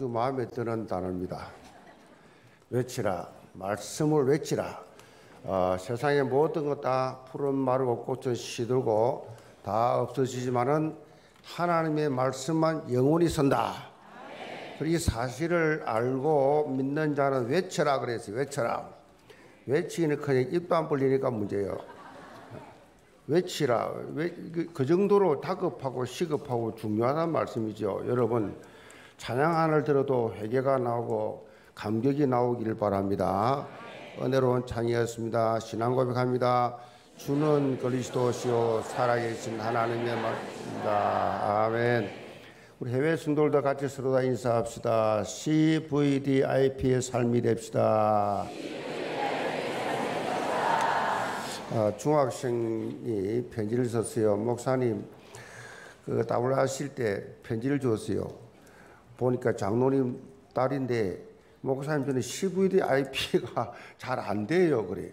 아주 마음에 드는 단어입니다. 외치라. 말씀을 외치라. 어, 세상의 모든 것 다 푸른 마르고 꽃은 시들고 다 없어지지만은 하나님의 말씀만 영원히 선다. 그리고 사실을 알고 믿는 자는 외쳐라 그랬어요. 외쳐라. 그냥 입도 안 벌리니까 문제예요. 외치라. 그, 그 정도로 다급하고 시급하고 중요하다는 말씀이죠. 여러분, 찬양 하나를 들어도 회개가 나오고 감격이 나오길 바랍니다. 은혜로운 찬이었습니다. 신앙 고백합니다. 주는 그리스도시요 살아계신 하나님의 말씀입니다. 아멘. 우리 해외 성도들도 같이 서로 다 인사합시다. CVDIP의 삶이 됩시다. 어, 중학생이 편지를 썼어요. 목사님, 그 답을 하실 때 편지를 줬어요. 보니까 장로님 딸인데, 목사님 저는 CVDIP가 잘 안 돼요. 그래.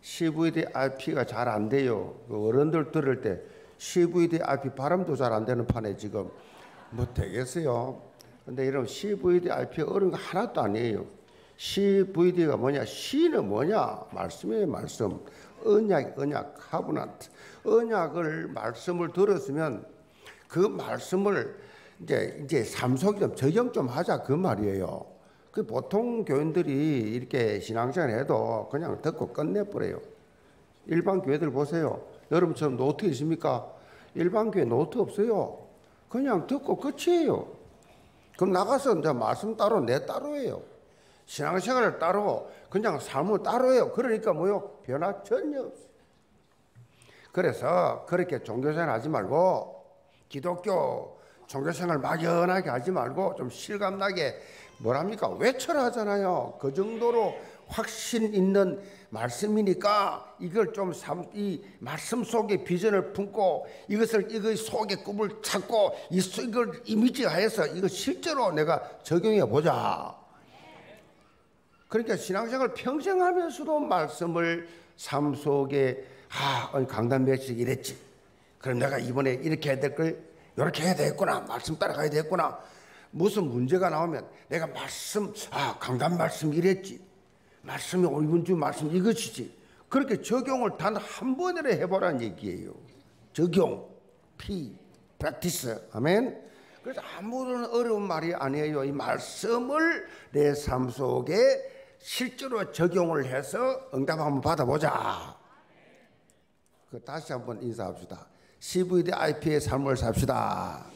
CVDIP가 잘 안 돼요. 그 어른들 들을 때 CVDIP 발음도 잘 안 되는 판에 지금 뭐 되겠어요. 근데 이런 CVDIP가 어려운 거 하나도 아니에요. CVD가 뭐냐? C는 뭐냐? 말씀의 말씀. 언약, 언약, covenant. 언약을 말씀을 들었으면 그 말씀을 이제 이제 삶 속에 좀 적용 좀 하자 그 말이에요. 그 보통 교인들이 이렇게 신앙생활 해도 그냥 듣고 끝내버려요. 일반 교회들 보세요. 여러분처럼 노트 있습니까? 일반 교회 노트 없어요. 그냥 듣고 끝이에요. 그럼 나가서 이제 말씀 따로 내 따로예요. 신앙생활을 따로 그냥 삶을 따로 해요. 그러니까 뭐요? 변화 전혀 없어요. 그래서 그렇게 종교생활 하지 말고 기독교 종교생활 막연하게 하지 말고 좀 실감나게 뭐랍니까? 외쳐라 하잖아요. 그 정도로 확신 있는 말씀이니까 이걸 좀 이 말씀 속에 비전을 품고 이것을 이거 속에 꿈을 찾고 이걸 이미지하여서 이거 실제로 내가 적용해 보자. 그러니까 신앙생활 평생 하면서도 말씀을 삶 속에 아, 강단 몇씩 이랬지. 그럼 내가 이번에 이렇게 해야 될 걸 이렇게 해야 되겠구나. 말씀 따라가야 되겠구나. 무슨 문제가 나오면 내가 말씀, 아, 강단 말씀 이랬지. 말씀이 이번 주 말씀 이것이지. 그렇게 적용을 단 한 번이라 해보라는 얘기예요. 적용, 피, 프랙티스. 아멘. 그래서 아무런 어려운 말이 아니에요. 이 말씀을 내 삶 속에 실제로 적용을 해서 응답 한번 받아보자. 그 다시 한번 인사합시다. CVD IP의 삶을 삽시다.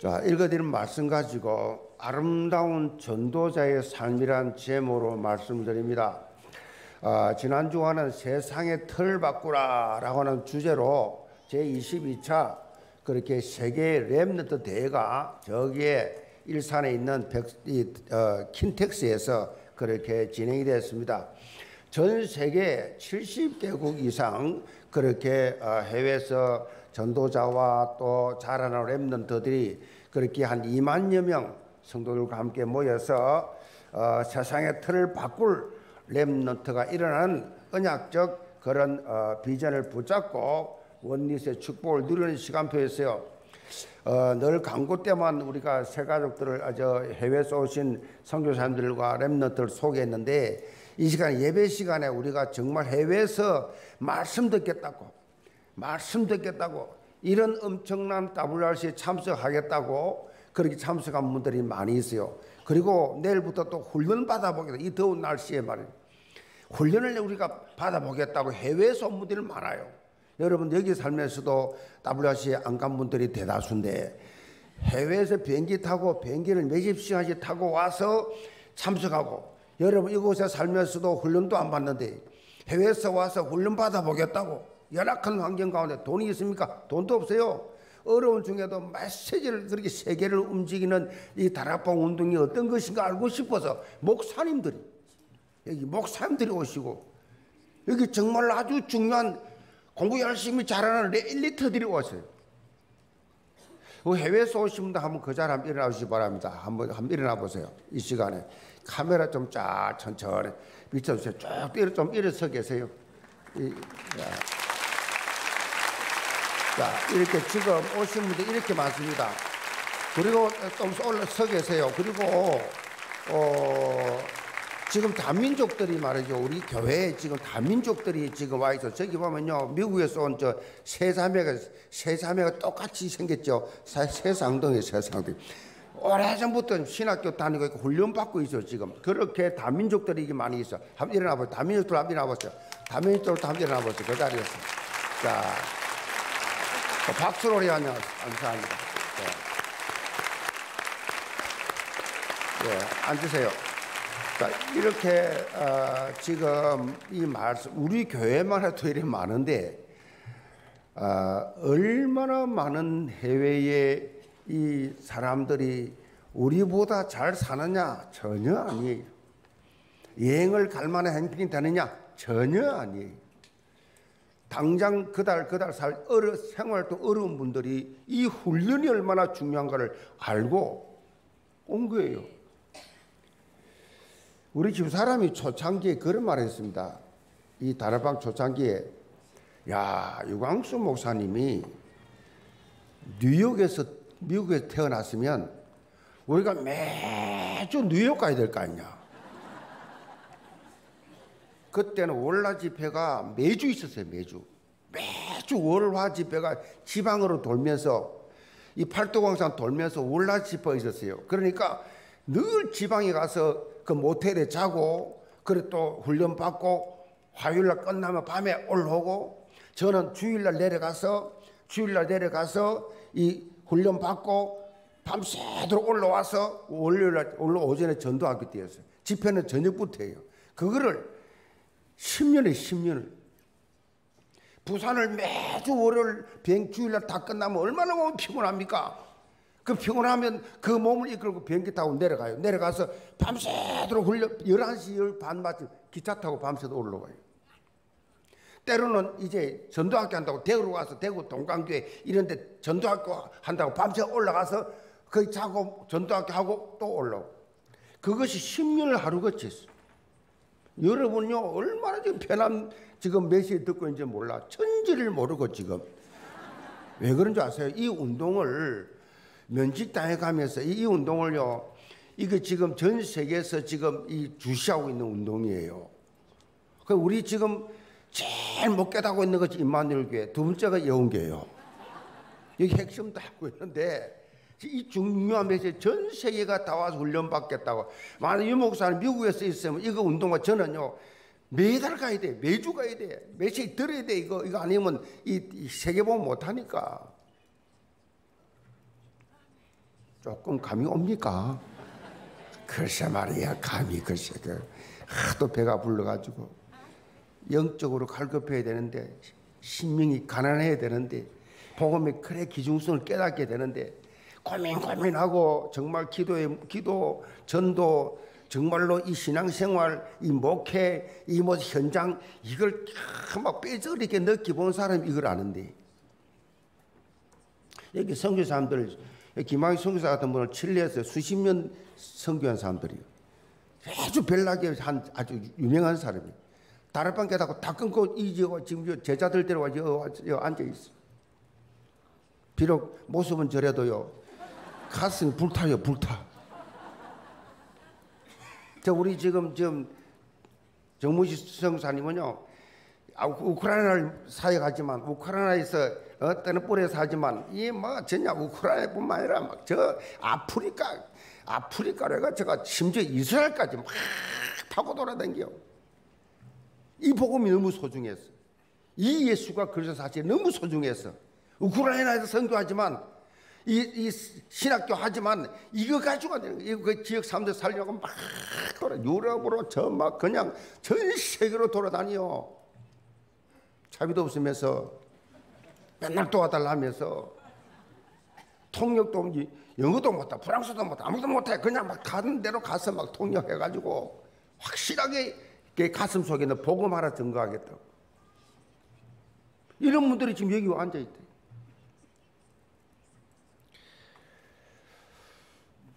자, 읽어드린 말씀 가지고 아름다운 전도자의 삶이란 제목으로 말씀드립니다. 아, 지난주와는 세상의 틀 바꾸라 라고 하는 주제로 제22차 그렇게 세계 Remnant 대회가 저기에 일산에 있는 백, 이, 어, 킨텍스에서 그렇게 진행이 됐습니다. 전 세계 70개국 이상 그렇게 어, 해외에서 전도자와 또 자라는 Remnant들이 그렇게 한 2만여 명 성도들과 함께 모여서 어, 세상의 틀을 바꿀 Remnant가 일어나는 언약적 그런 어, 비전을 붙잡고 Oneness의 축복을 누리는 시간표였어요. 어, 늘 광고 때만 우리가 새 가족들을 아주 해외에서 오신 선교사님들과 랩너트를 소개했는데 이 시간 예배 시간에 우리가 정말 해외에서 말씀 듣겠다고 말씀 듣겠다고 이런 엄청난 WRC에 참석하겠다고 그렇게 참석한 분들이 많이 있어요. 그리고 내일부터 또 훈련 받아보겠다. 이 더운 날씨에 말이에요. 훈련을 우리가 받아보겠다고 해외에서 온 분들이 많아요. 여러분 여기 살면서도 WRC 안간 분들이 대다수인데 해외에서 비행기 타고 비행기를 몇십 시간씩 타고 와서 참석하고 여러분 이곳에 살면서도 훈련도 안 받는데 해외에서 와서 훈련 받아보겠다고 열악한 환경 가운데 돈이 있습니까? 돈도 없어요. 어려운 중에도 메시지를 그렇게 세계를 움직이는 이 다락방 운동이 어떤 것인가 알고 싶어서 목사님들이 여기 목사님들이 오시고 여기 정말 아주 중요한 공부 열심히 잘하는 엘리트들이 왔어요. 그 해외에서 오신 분들 한번 그 자리 한번 일어나 주시기 바랍니다. 한번, 한번 일어나 보세요. 이 시간에. 카메라 좀 쫙 천천히 비춰주세요. 쭉 일어, 좀 일어서 계세요. 이, 자, 이렇게 지금 오신 분들 이렇게 많습니다. 그리고 좀 올라서 계세요. 그리고, 어, 지금 다민족들이 말이죠. 우리 교회에 지금 다민족들이 지금 와 있어. 저기 보면요. 미국에서 온 저 세자매가, 세자매가 똑같이 생겼죠. 세상동이 세상동. 오래전부터 신학교 다니고 있고 훈련받고 있어 지금. 그렇게 다민족들이 많이 있어. 한번 일어나 보세요. 다민족들 한번 일어나 보세요. 다민족들 한번 일어나 보세요. 그 자리에서. 자, 박수로 리 안녕 감사합니다. 네. 네, 앉으세요. 자, 이렇게 어, 지금 이 말씀 우리 교회만 해도 이렇게 많은데 어, 얼마나 많은 해외에 이 사람들이 우리보다 잘 사느냐 전혀 아니에요. 여행을 갈 만한 행편이 되느냐 전혀 아니에요. 당장 그달 그달 살 어려 생활도 어려운 분들이 이 훈련이 얼마나 중요한가를 알고 온 거예요. 우리 집 사람이 초창기에 그런 말을 했습니다. 이 다락방 초창기에 야 유광수 목사님이 뉴욕에서 미국에 태어났으면 우리가 매주 뉴욕 가야 될 거 아니냐. 그때는 월화 집회가 매주 있었어요. 매주 매주 월화 집회가 지방으로 돌면서 이 팔도광산 돌면서 월화 집회가 있었어요. 그러니까 늘 지방에 가서 그 모텔에 자고 그래 또 훈련 받고 화요일날 끝나면 밤에 올라오고 저는 주일날 내려가서 주일날 내려가서 이 훈련 받고 밤새도록 올라와서 월요일 날 올라 오전에 전도하기 때였어요. 집회는 저녁부터 해요. 그거를 10년에 10년을 부산을 매주 월요일 비행 주일날 다 끝나면 얼마나 몸 피곤합니까? 그 피곤하면 그 몸을 이끌고 비행기 타고 내려가요. 내려가서 밤새도록 흘려 11시 반마쯤 기차 타고 밤새도록 올라가요. 때로는 이제 전도학교 한다고 대구로 가서 대구 동강교회 이런 데 전도학교 한다고 밤새 올라가서 거기 자고 전도학교 하고 또 올라오고 그것이 10년을 하루같이 했어. 여러분요 얼마나 지금 편한 지금 메시지 듣고 있는지 몰라 천지를 모르고 지금 왜 그런지 아세요? 이 운동을 면직당해 가면서 이, 이 운동을요, 이거 지금 전 세계에서 지금 이 주시하고 있는 운동이에요. 그 우리 지금 제일 못 깨닫고 있는 것이 임마누엘 교회, 두 번째가 예원교회요. 여기 핵심도 하고 있는데 이 중요한 메시지 전 세계가 다 와서 훈련 받겠다고. 만약 유 목사는 미국에서 있으면 이거 운동과 저는요 매달 가야 돼, 매주 가야 돼, 메시지 들어야 돼 이거 이거 아니면 이, 이 세계 보면 못하니까. 조금 감이 옵니까? 글쎄 말이야 감이 글쎄 그 하도 배가 불러가지고 영적으로 갈급해야 되는데 신명이 가난해야 되는데 복음의 그래 기중성을 깨닫게 되는데 고민 고민하고 정말 기도에 기도 전도 정말로 이 신앙생활 이 목회 이 뭐 현장 이걸 막 뼈저리게 느끼 본 사람이 이걸 아는데 여기 성교 사람들 김학의 성교사 같은 분은 칠레에서 수십 년 선교한 사람들이요. 아주 별나게 한 아주 유명한 사람이. 다락방 깨닫고 다 끊고 이제 지금 제자들 데려와 앉아 있어. 비록 모습은 저래도요. 가슴이 불타요, 불타. 저 우리 지금 지금 정무시 성사님은요. 아, 우크라이나를 사역하지만 우크라이나에서 어떤 뿔에 사지만 이뭐 전혀 우크라이나뿐만 아니라 막 저 아프리카 아프리카래가 제가 심지어 이스라엘까지 막 타고 돌아다녀. 이 복음이 너무 소중했어. 이 예수가 그래서 사실 너무 소중했어. 우크라이나에서 선교하지만 이, 이 신학교 하지만 이거 가지고 그 지역 사람들 살려고 막 돌아 유럽으로 저 막 그냥 전 세계로 돌아다녀. 차비도 없으면서 맨날 도와달라 하면서 통역도 없지 영어도 못해 프랑스도 못해 아무도 못해 그냥 막 가는 대로 가서 막 통역해가지고 확실하게 가슴 속에 는 복음 하나 증거하겠다고 이런 분들이 지금 여기 앉아있대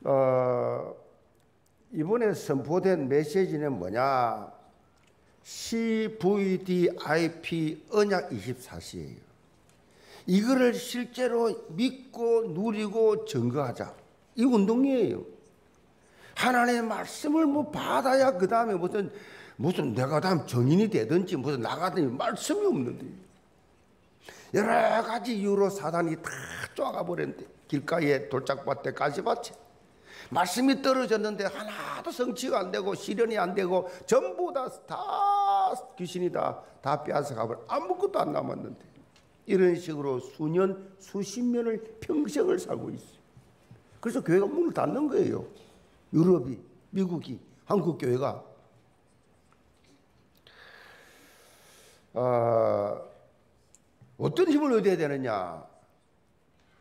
어, 이번에 선포된 메시지는 뭐냐 CVDIP 언약 24시예요 이거를 실제로 믿고 누리고 증거하자. 이 운동이에요. 하나님의 말씀을 뭐 받아야 그 다음에 무슨 무슨 내가 다음 정인이 되든지 무슨 나가든지 말씀이 없는데. 여러 가지 이유로 사단이 다 쪼아가 버렸는데 길가에 돌짝밭에 가시밭에 말씀이 떨어졌는데 하나도 성취가 안 되고 실현이 안 되고 전부 다, 다 귀신이 다, 다 빼앗아 가버려. 아무것도 안 남았는데. 이런 식으로 수년 수십 년을 평생을 살고 있어요. 그래서 교회가 문을 닫는 거예요. 유럽이 미국이 한국 교회가 어, 어떤 힘을 얻어야 되느냐?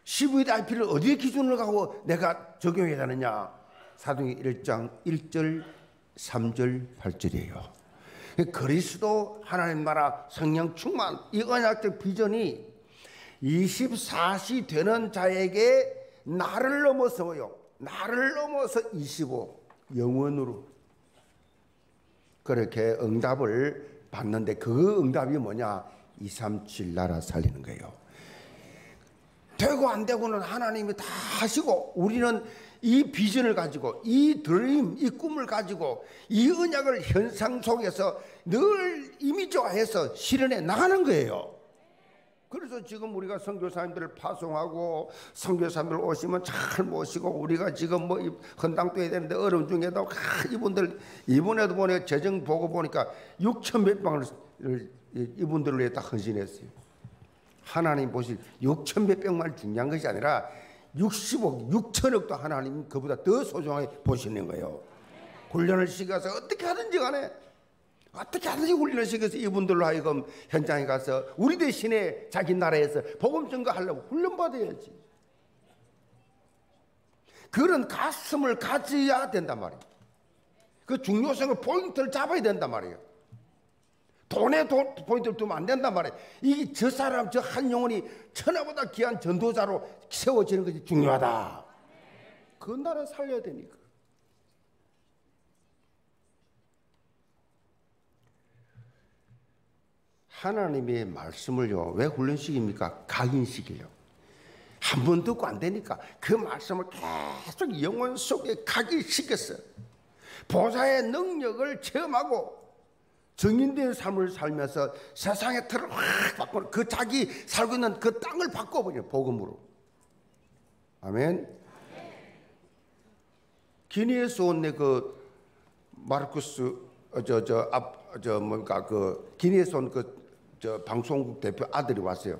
CVIP를 어디에 기준을 가고 내가 적용해야 되느냐? 사도행 1장 1절, 3절, 8절이에요. 그리스도 하나님 나라 성령 충만 이 언약적 비전이 24시 되는 자에게 나를 넘어서요. 나를 넘어서 25 영원으로 그렇게 응답을 받는데 그 응답이 뭐냐? 237 나라 살리는 거예요. 되고 안 되고는 하나님이 다 하시고 우리는 이 비전을 가지고 이 드림, 이 꿈을 가지고 이 언약을 현상 속에서 늘 이미지화해서 실현해 나가는 거예요. 그래서 지금 우리가 선교사님들을 파송하고 선교사님들 오시면 잘 모시고 우리가 지금 뭐 헌당 떠야 되는데 어려움 중에도 이분들 이번에도 보내 재정 보고 보니까 6천 몇 방을 이분들을 위해 딱 헌신했어요. 하나님 보실 6천 몇 백만 중요한 것이 아니라 60억, 6천억도 하나님 그보다 더 소중하게 보시는 거예요. 훈련을 시켜서 어떻게 하든지 간에 어떻게 하든지 훈련을 시켜서 이분들로 하여금 현장에 가서 우리 대신에 자기 나라에서 복음 전가하려고 훈련받아야지. 그런 가슴을 가져야 된단 말이에요. 그 중요성을 포인트를 잡아야 된단 말이에요. 돈에 도, 포인트를 두면 안 된단 말이에요. 이게 저 사람, 저 한 영혼이 천하보다 귀한 전도자로 세워지는 것이 중요하다. 그 나라 살려야 되니까. 하나님의 말씀을요, 왜 훈련시킵니까? 각인시켜요. 한 번 듣고 안 되니까 그 말씀을 계속 영혼 속에 각인시켰어요. 보좌의 능력을 체험하고 정인된 삶을 살면서 세상의 틀을 확 바꿔 그 자기 살고 있는 그 땅을 바꿔버려 복음으로. 아멘. 기니에서 온그 마르쿠스 저저 앞저 뭔가 그 기니에서 온그 저 방송국 대표 아들이 왔어요.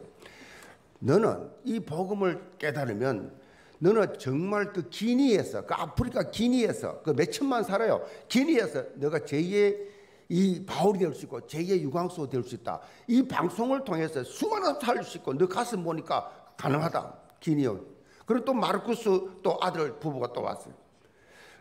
너는 이 복음을 깨달으면 너는 정말 그 기니에서 그 아프리카 기니에서 그 몇 천만 살아요. 기니에서 너가 제2의 이 바울이 될 수 있고 제2의 유광수 될 수 있다. 이 방송을 통해서 수많은 살릴 수 있고 너 가슴 보니까 가능하다. 기니온. 그리고 또 마르쿠스 또 아들 부부가 또 왔어요.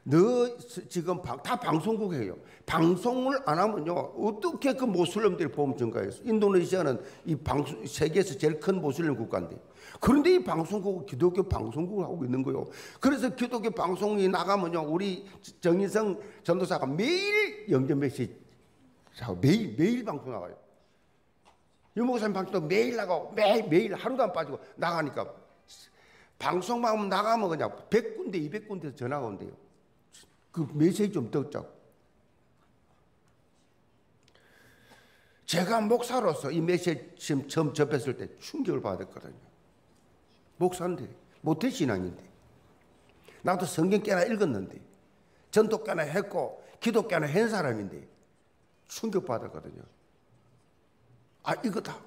너 지금 다 방송국이에요. 방송을 안 하면요 어떻게 그 모슬림들이 보험 증가했어? 인도네시아는 이 방송 세계에서 제일 큰 모슬림 국가인데 그런데 이 방송국 기독교 방송국을 하고 있는 거예요. 그래서 기독교 방송이 나가면요 우리 정인성 전도사가 매일 영전 메시지 자, 매일, 매일 방송 나가요. 유목사님 방송도 매일 나가고, 매일, 매일 하루도 안 빠지고 나가니까 방송만 나가면 그냥 100군데, 200군데서 전화가 온대요. 그 메시지 좀 듣자고. 제가 목사로서 이 메시지 처음 접했을 때 충격을 받았거든요. 목사인데, 모태 신앙인데. 나도 성경 꽤나 읽었는데, 전도 꽤나 했고, 기도 꽤나 한 사람인데, 충격받았거든요. 아, 이거다.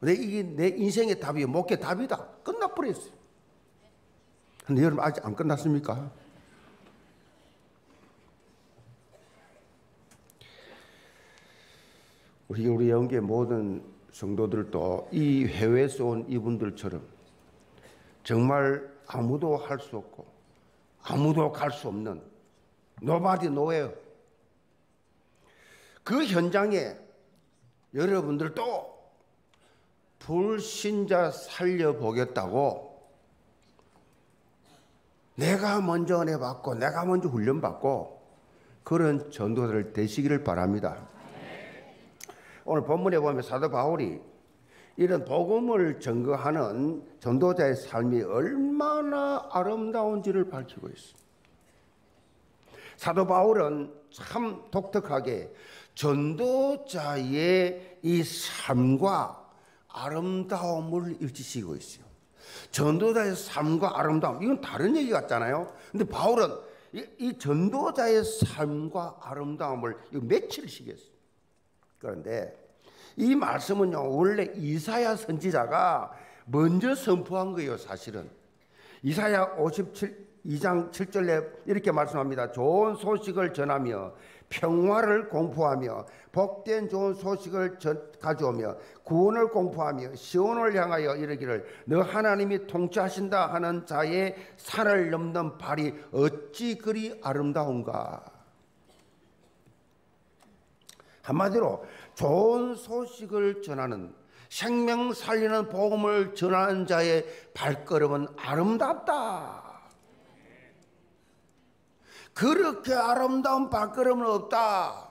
내, 이게 내 인생의 답이에요. 목회 답이다. 끝나버렸어요. 근데 여러분, 아직 안 끝났습니까? 우리, 우리 영계 모든 성도들도 이 해외에서 온 이분들처럼 정말 아무도 할 수 없고 아무도 갈 수 없는 nobody 노예요. 그 현장에 여러분들도 불신자 살려보겠다고 내가 먼저 은혜 받고 내가 먼저 훈련 받고 그런 전도들 되시기를 바랍니다. 오늘 본문에 보면 사도 바울이 이런 복음을 증거하는 전도자의 삶이 얼마나 아름다운지를 밝히고 있습니다. 사도 바울은 참 독특하게 전도자의 이 삶과 아름다움을 일치시키고 있어요. 전도자의 삶과 아름다움 이건 다른 얘기 같잖아요. 근데 바울은 이, 이 전도자의 삶과 아름다움을 며칠 시겠어요. 그런데 이 말씀은요 원래 이사야 선지자가 먼저 선포한 거예요. 사실은 이사야 57 2장 7절에 이렇게 말씀합니다. 좋은 소식을 전하며 평화를 공포하며 복된 좋은 소식을 가져오며 구원을 공포하며 시온을 향하여 이르기를 너 하나님이 통치하신다 하는 자의 산을 넘는 발이 어찌 그리 아름다운가 한마디로 좋은 소식을 전하는 생명 살리는 복음을 전하는 자의 발걸음은 아름답다. 그렇게 아름다운 발걸음은 없다.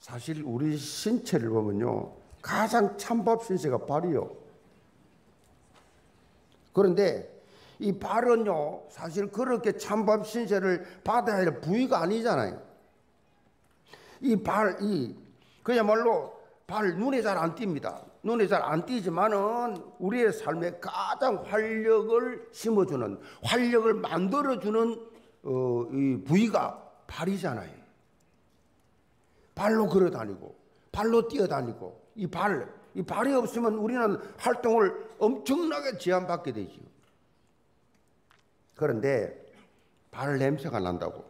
사실 우리 신체를 보면요. 가장 참밥 신체가 발이요. 그런데 이 발은요, 사실 그렇게 참밥 신체를 받아야 할 부위가 아니잖아요. 이 발, 이, 그야말로 발 눈에 잘 안 띕니다. 눈에 잘 안 띄지만은 우리의 삶에 가장 활력을 심어주는 활력을 만들어주는 어, 이 부위가 발이잖아요. 발로 걸어 다니고 발로 뛰어 다니고 이 발, 이 발이 없으면 우리는 활동을 엄청나게 제한받게 되죠. 그런데 발 냄새가 난다고.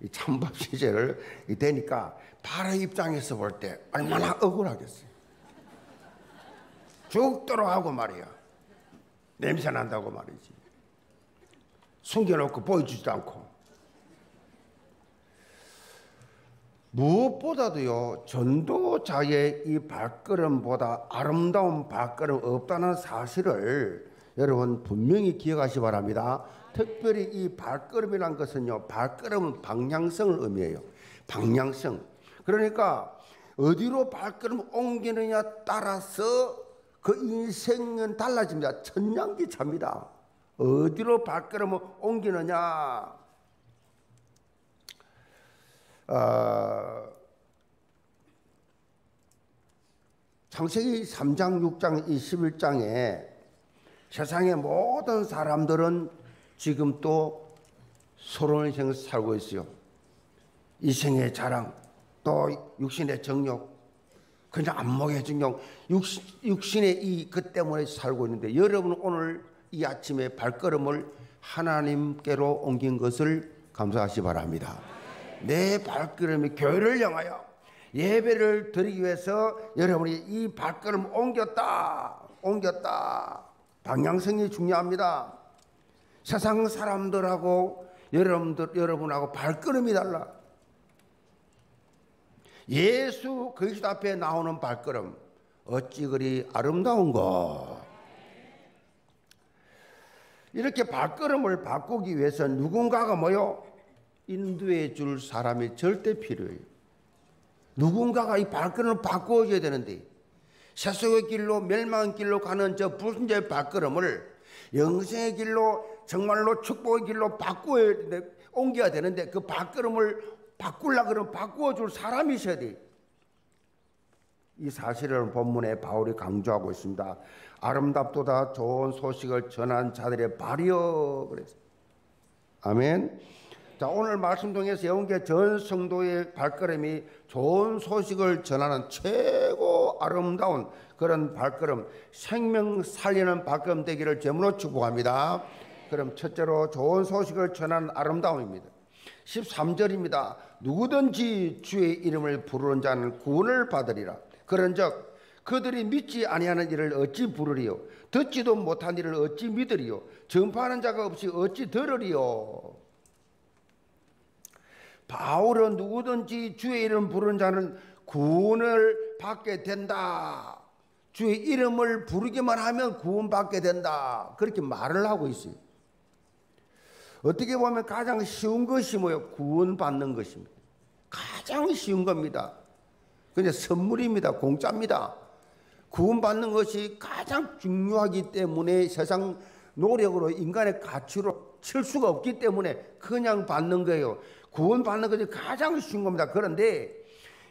이 찬밥 시제를 되니까 발의 입장에서 볼 때 얼마나 억울하겠어요. 죽도록 하고 말이야. 냄새 난다고 말이지. 숨겨놓고 보여주지도 않고. 무엇보다도요, 전도자의 이 발걸음보다 아름다운 발걸음 없다는 사실을 여러분 분명히 기억하시 기 바랍니다. 특별히 이 발걸음이란 것은요, 발걸음은 방향성을 의미해요. 방향성. 그러니까 어디로 발걸음 옮기느냐 따라서 그 인생은 달라집니다. 천냥기 차입니다. 어디로 발걸음을 옮기느냐. 어, 창세기 3장, 6장, 21장에 세상의 모든 사람들은 지금 또 서로의 생을 살고 있어요. 이생의 자랑, 또 육신의 정욕, 그냥 안목의 증경 육신, 의 이 그 때문에 살고 있는데 여러분 오늘 이 아침에 발걸음을 하나님께로 옮긴 것을 감사하시 바랍니다. 내 발걸음이 교회를 향하여 예배를 드리기 위해서 여러분이 이 발걸음 옮겼다. 옮겼다. 방향성이 중요합니다. 세상 사람들하고 여러분들 여러분하고 발걸음이 달라. 예수 그리스도 앞에 나오는 발걸음 어찌 그리 아름다운가. 이렇게 발걸음을 바꾸기 위해서 누군가가 뭐요? 인도해 줄 사람이 절대 필요해요. 누군가가 이 발걸음을 바꿔줘야 되는데 세속의 길로 멸망의 길로 가는 저 불순자의 발걸음을 영생의 길로 정말로 축복의 길로 바꾸어야 옮겨야 되는데 그 발걸음을 바꾸려 그러면 바꾸어 줄 사람이 있어야 돼. 이 사실을 본문에 바울이 강조하고 있습니다. 아름답도다 좋은 소식을 전한 자들의 발이여 그랬어요. 아멘. 자 오늘 말씀 통해서 영계 전 성도의 발걸음이 좋은 소식을 전하는 최고 아름다운 그런 발걸음, 생명 살리는 발걸음 되기를 제물로 축복합니다. 그럼 첫째로 좋은 소식을 전하는 아름다움입니다. 13절입니다. 누구든지 주의 이름을 부르는 자는 구원을 받으리라. 그런즉 그들이 믿지 아니하는 일을 어찌 부르리요? 듣지도 못한 일을 어찌 믿으리요? 전파하는 자가 없이 어찌 들으리요? 바울은 누구든지 주의 이름 부르는 자는 구원을 받게 된다. 주의 이름을 부르기만 하면 구원받게 된다. 그렇게 말을 하고 있어요. 어떻게 보면 가장 쉬운 것이 뭐요? 구원받는 것입니다. 가장 쉬운 겁니다. 근데 선물입니다. 공짜입니다. 구원받는 것이 가장 중요하기 때문에 세상 노력으로 인간의 가치로 칠 수가 없기 때문에 그냥 받는 거예요. 구원받는 것이 가장 쉬운 겁니다. 그런데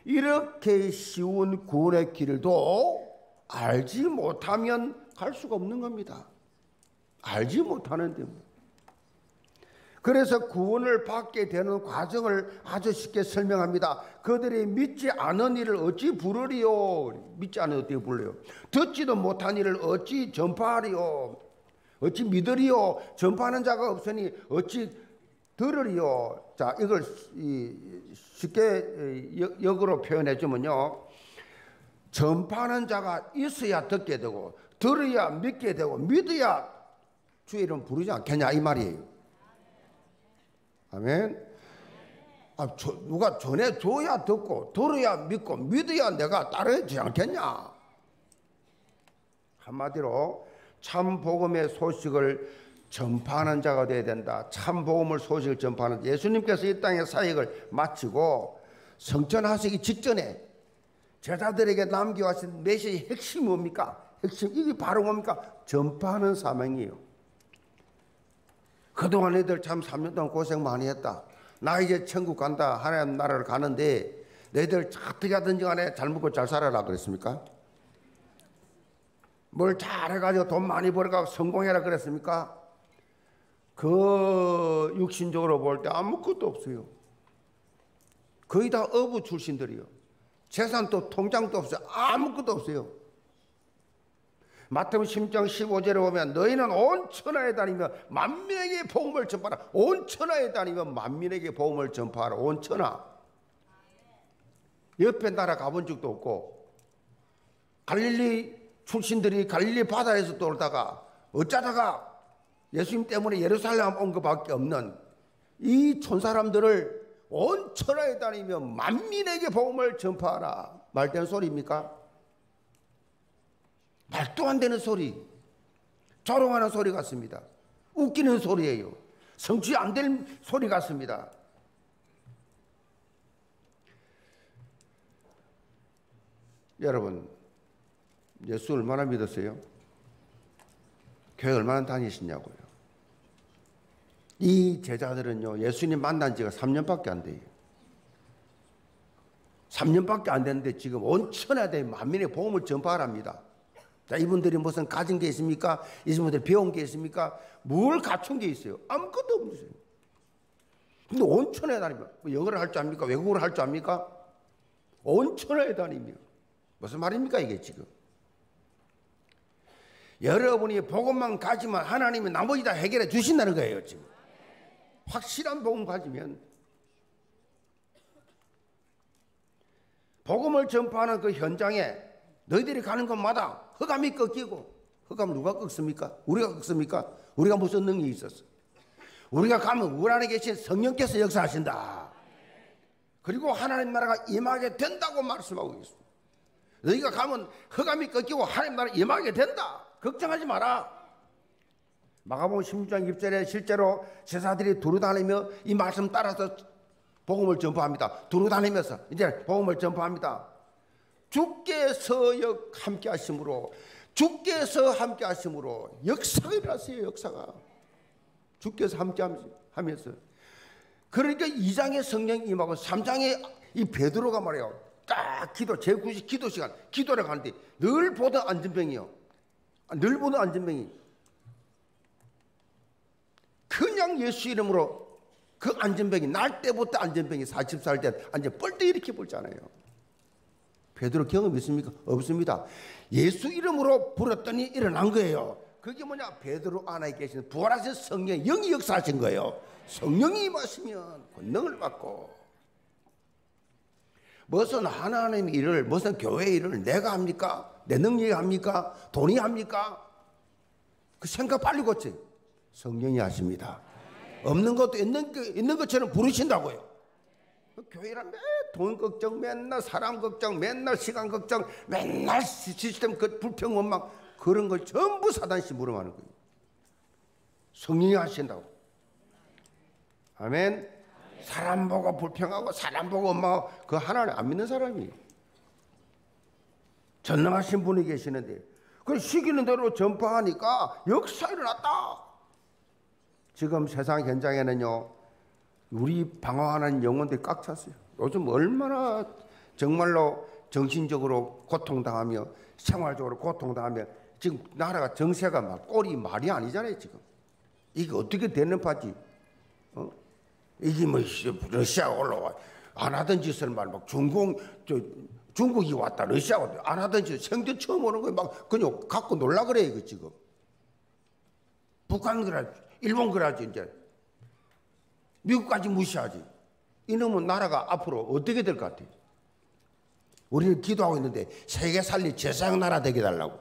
이렇게 쉬운 구원의 길도 알지 못하면 갈 수가 없는 겁니다. 알지 못하는데. 뭐. 그래서 구원을 받게 되는 과정을 아주 쉽게 설명합니다. 그들이 믿지 않은 일을 어찌 부르리요? 믿지 않은 어떻게 불러요? 듣지도 못한 일을 어찌 전파하리요? 어찌 믿으리요? 전파하는 자가 없으니 어찌 들으리요? 자, 이걸 쉽게 역으로 표현해 주면요. 전파하는 자가 있어야 듣게 되고 들어야 믿게 되고 믿어야 주의 이름 부르지 않겠냐 이 말이에요. 아멘. 아, 저, 누가 전해줘야 듣고 들어야 믿고 믿어야 내가 따르지 않겠냐. 한마디로 참 복음의 소식을 전파하는 자가 되어야 된다. 참 복음을 소식을 전파하는 예수님께서 이 땅의 사역을 마치고 성천하시기 직전에 제자들에게 남겨하신 메시지 핵심이 뭡니까? 핵심 이게 바로 뭡니까? 전파하는 사명이에요. 그동안 애들 참 3년 동안 고생 많이 했다. 나 이제 천국 간다. 하나님 나라를 가는데 너희들 어떻게 하든지 간에 잘 먹고 잘 살아라 그랬습니까? 뭘 잘해가지고 돈 많이 벌어가고 성공해라 그랬습니까? 그 육신적으로 볼 때 아무것도 없어요. 거의 다 어부 출신들이요. 재산도 통장도 없어요. 아무것도 없어요. 마태복음 10장 15절에 보면 너희는 온 천하에 다니며 만민에게 복음을 전파하라. 온 천하에 다니며 만민에게 복음을 전파하라. 온 천하. 옆에 나라 가본 적도 없고 갈릴리 출신들이 갈릴리 바다에서 돌다가 어쩌다가 예수님 때문에 예루살렘 온 것밖에 없는 이 촌사람들을 온 천하에 다니며 만민에게 복음을 전파하라. 말된 소리입니까? 말도 안 되는 소리, 조롱하는 소리 같습니다. 웃기는 소리예요. 성취 안 될 소리 같습니다. 여러분, 예수 얼마나 믿었어요? 교회 얼마나 다니시냐고요. 이 제자들은요, 예수님 만난 지가 3년밖에 안 돼요. 3년밖에 안 됐는데 지금 온 천하대 만민의 복음을 전파하랍니다. 자, 이분들이 무슨 가진 게 있습니까? 이분들 배운 게 있습니까? 뭘 갖춘 게 있어요? 아무것도 없어요. 근데 온천에 다니면 뭐 영어를 할 줄 압니까? 외국어를 할 줄 압니까? 온천에 다니며 무슨 말입니까 이게 지금? 여러분이 복음만 가지면 하나님이 나머지 다 해결해 주신다는 거예요 지금. 확실한 복음 가지면 복음을 전파하는 그 현장에 너희들이 가는 곳마다 흑암이 꺾이고 흑암 누가 꺾습니까? 우리가 꺾습니까? 우리가 무슨 능력이 있었어? 우리가 가면 우리 안에 계신 성령께서 역사하신다. 그리고 하나님 나라가 임하게 된다고 말씀하고 있습니다. 너희가 가면 흑암이 꺾이고 하나님 나라 임하게 된다. 걱정하지 마라. 마가복음 16장 6절에 실제로 제사들이 두루 다니며 이 말씀 따라서 복음을 전파합니다. 두루 다니면서 이제 복음을 전파합니다. 주께서 함께 하심으로 주께서 함께 하심으로 역사가 일어났어요. 역사가 주께서 함께 하면서 그러니까 2장의 성령 임하고 3장의 이 베드로가 말이에요. 딱 기도 제9시 기도 시간 기도를 가는데 늘 보던 안전병이요. 늘 보던 안전병이 그냥 예수 이름으로 그 안전병이 날 때부터 안전병이 40살 때 안전 뻘떡 이렇게 불잖아요. 베드로 경험 있습니까? 없습니다. 예수 이름으로 불었더니 일어난 거예요. 그게 뭐냐? 베드로 안에 계신 부활하신 성령 영이 역사하신 거예요. 성령이 임하시면 권능을 받고 무슨 하나님 일을 무슨 교회 일을 내가 합니까? 내 능력이 합니까? 돈이 합니까? 그 생각 빨리 고치. 성령이 하십니다. 없는 것도 있는, 있는 것처럼 부르신다고요. 그 교회란 돈 걱정, 맨날 사람 걱정, 맨날 시간 걱정, 맨날 시스템 그 불평 원망 그런 걸 전부 사단씨 물어하는 거예요. 성령이 하신다고. 아멘. 사람 보고 불평하고 사람 보고 원망하고 그 하나님 안 믿는 사람이 전능하신 분이 계시는데 그 시키는 대로 전파하니까 역사 일어났다. 지금 세상 현장에는요 우리 방황하는 영혼들이 꽉 찼어요. 요즘 얼마나 정말로 정신적으로 고통당하며 생활적으로 고통당하며 지금 나라가 정세가 막 꼴이 말이 아니잖아요 지금 이게 어떻게 되는 파지? 어? 이게 뭐 러시아가 올라와 안 하던 짓을 말막 중공 저 중국이 왔다 러시아가 안 하던 짓 생전 처음 오는 거예요 막 그냥 갖고 놀라 그래 이거 지금 북한 그래 일본 그러지 이제 미국까지 무시하지 이놈은 나라가 앞으로 어떻게 될 것 같아요? 우리는 기도하고 있는데 세계 살리 제사장 나라 되게 달라고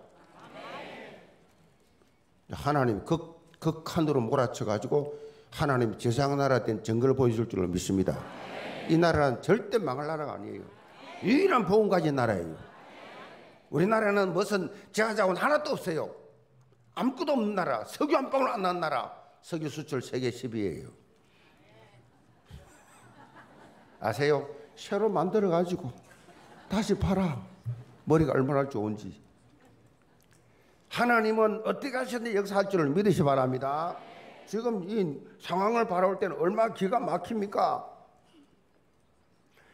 하나님 극, 극한으로 몰아쳐 가지고 하나님 제사장 나라 된 정글을 보여줄 줄로 믿습니다. 이 나라는 절대 망할 나라가 아니에요. 유일한 복음 가진 나라예요. 우리나라는 무슨 제과자원 하나도 없어요. 아무것도 없는 나라, 석유 한 방울 안 난 나라, 석유 수출 세계 10위예요. 아세요? 새로 만들어 가지고 다시 팔아. 머리가 얼마나 좋은지. 하나님은 어떻게 하셨는지 역사할 줄을 믿으시 바랍니다. 지금 이 상황을 바라볼 때는 얼마나 기가 막힙니까?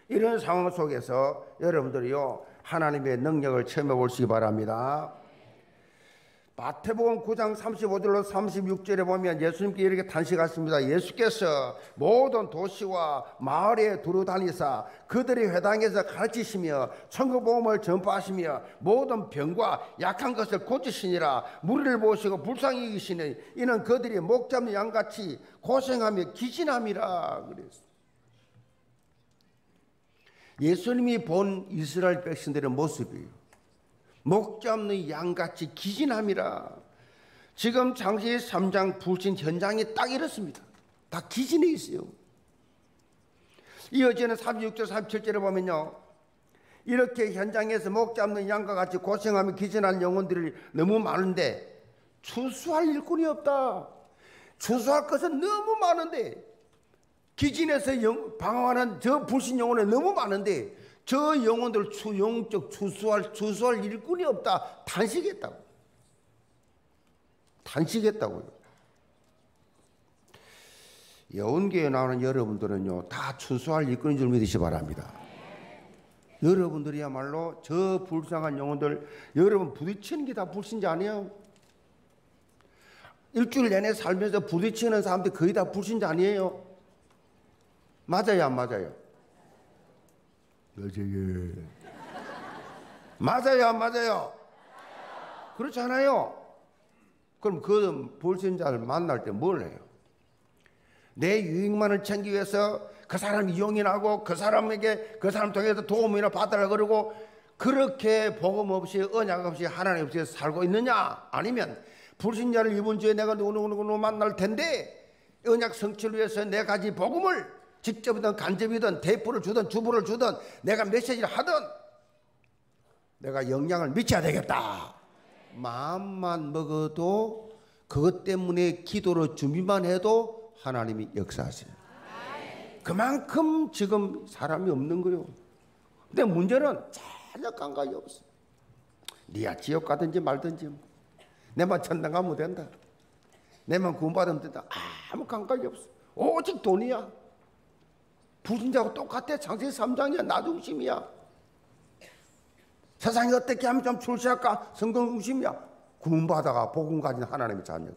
이런 상황 속에서 여러분들이요 하나님의 능력을 체험해 보시기 바랍니다. 마태복음 9장 35절로 36절에 보면 예수님께 이렇게 단식하십니다. 예수께서 모든 도시와 마을에 두루 다니사 그들의 회당에서 가르치시며 천국복음을 전파하시며 모든 병과 약한 것을 고치시니라 무리를 보시고 불쌍히 여기시니 이는 그들이 목 잡는 양같이 고생하며 기진함이라 그랬어. 예수님이 본 이스라엘 백성들의 모습이에요. 목 잡는 양같이 기진함이라. 지금 장세기 3장 불신 현장이 딱 이렇습니다. 다 기진해 있어요. 이어지는 36절, 37절에 보면요. 이렇게 현장에서 목 잡는 양과 같이 고생하며 기진한 영혼들이 너무 많은데 추수할 일꾼이 없다. 추수할 것은 너무 많은데 기진에서 영, 방황하는 저 불신 영혼이 너무 많은데 저 영혼들 추, 영적 추수할, 추수할 일꾼이 없다. 단식했다고. 단식했다고요. 여운교에 나오는 여러분들은요, 다 추수할 일꾼인 줄 믿으시 바랍니다. 여러분들이야말로 저 불쌍한 영혼들, 여러분 부딪히는 게 다 불신자 아니에요? 일주일 내내 살면서 부딪히는 사람들 거의 다 불신자 아니에요? 맞아요, 안 맞아요? 맞아요. 맞아요, 안 맞아요? 그렇지 않아요? 그럼 그 불신자를 만날 때 뭘 해요? 내 유익만을 챙기기 위해서 그 사람 이용이나고 그 사람에게 그 사람 통해서 도움이나 받으라 그러고 그렇게 복음 없이 언약 없이 하나님 없이 살고 있느냐? 아니면 불신자를 이번 주에 내가 누구누구 만날 텐데 언약 성취를 위해서 내 가지 복음을 직접이든 간접이든 대포를 주든 주부를 주든 내가 메시지를 하든 내가 영향을 미쳐야 되겠다. 마음만 먹어도 그것 때문에 기도로 준비만 해도 하나님이 역사하세요. 그만큼 지금 사람이 없는 거요. 근데 문제는 전혀 감각이 없어. 니야 지옥 가든지 말든지 내만 천당 가면 된다. 내만 구원받으면 된다. 아무 감각이 없어. 오직 돈이야. 불신자하고 똑같아. 창세기 3장이야. 나 중심이야. 세상이 어떻게 하면 좀 출세할까? 성경 중심이야. 구원받아가 복음 가진 하나님의 자녀가.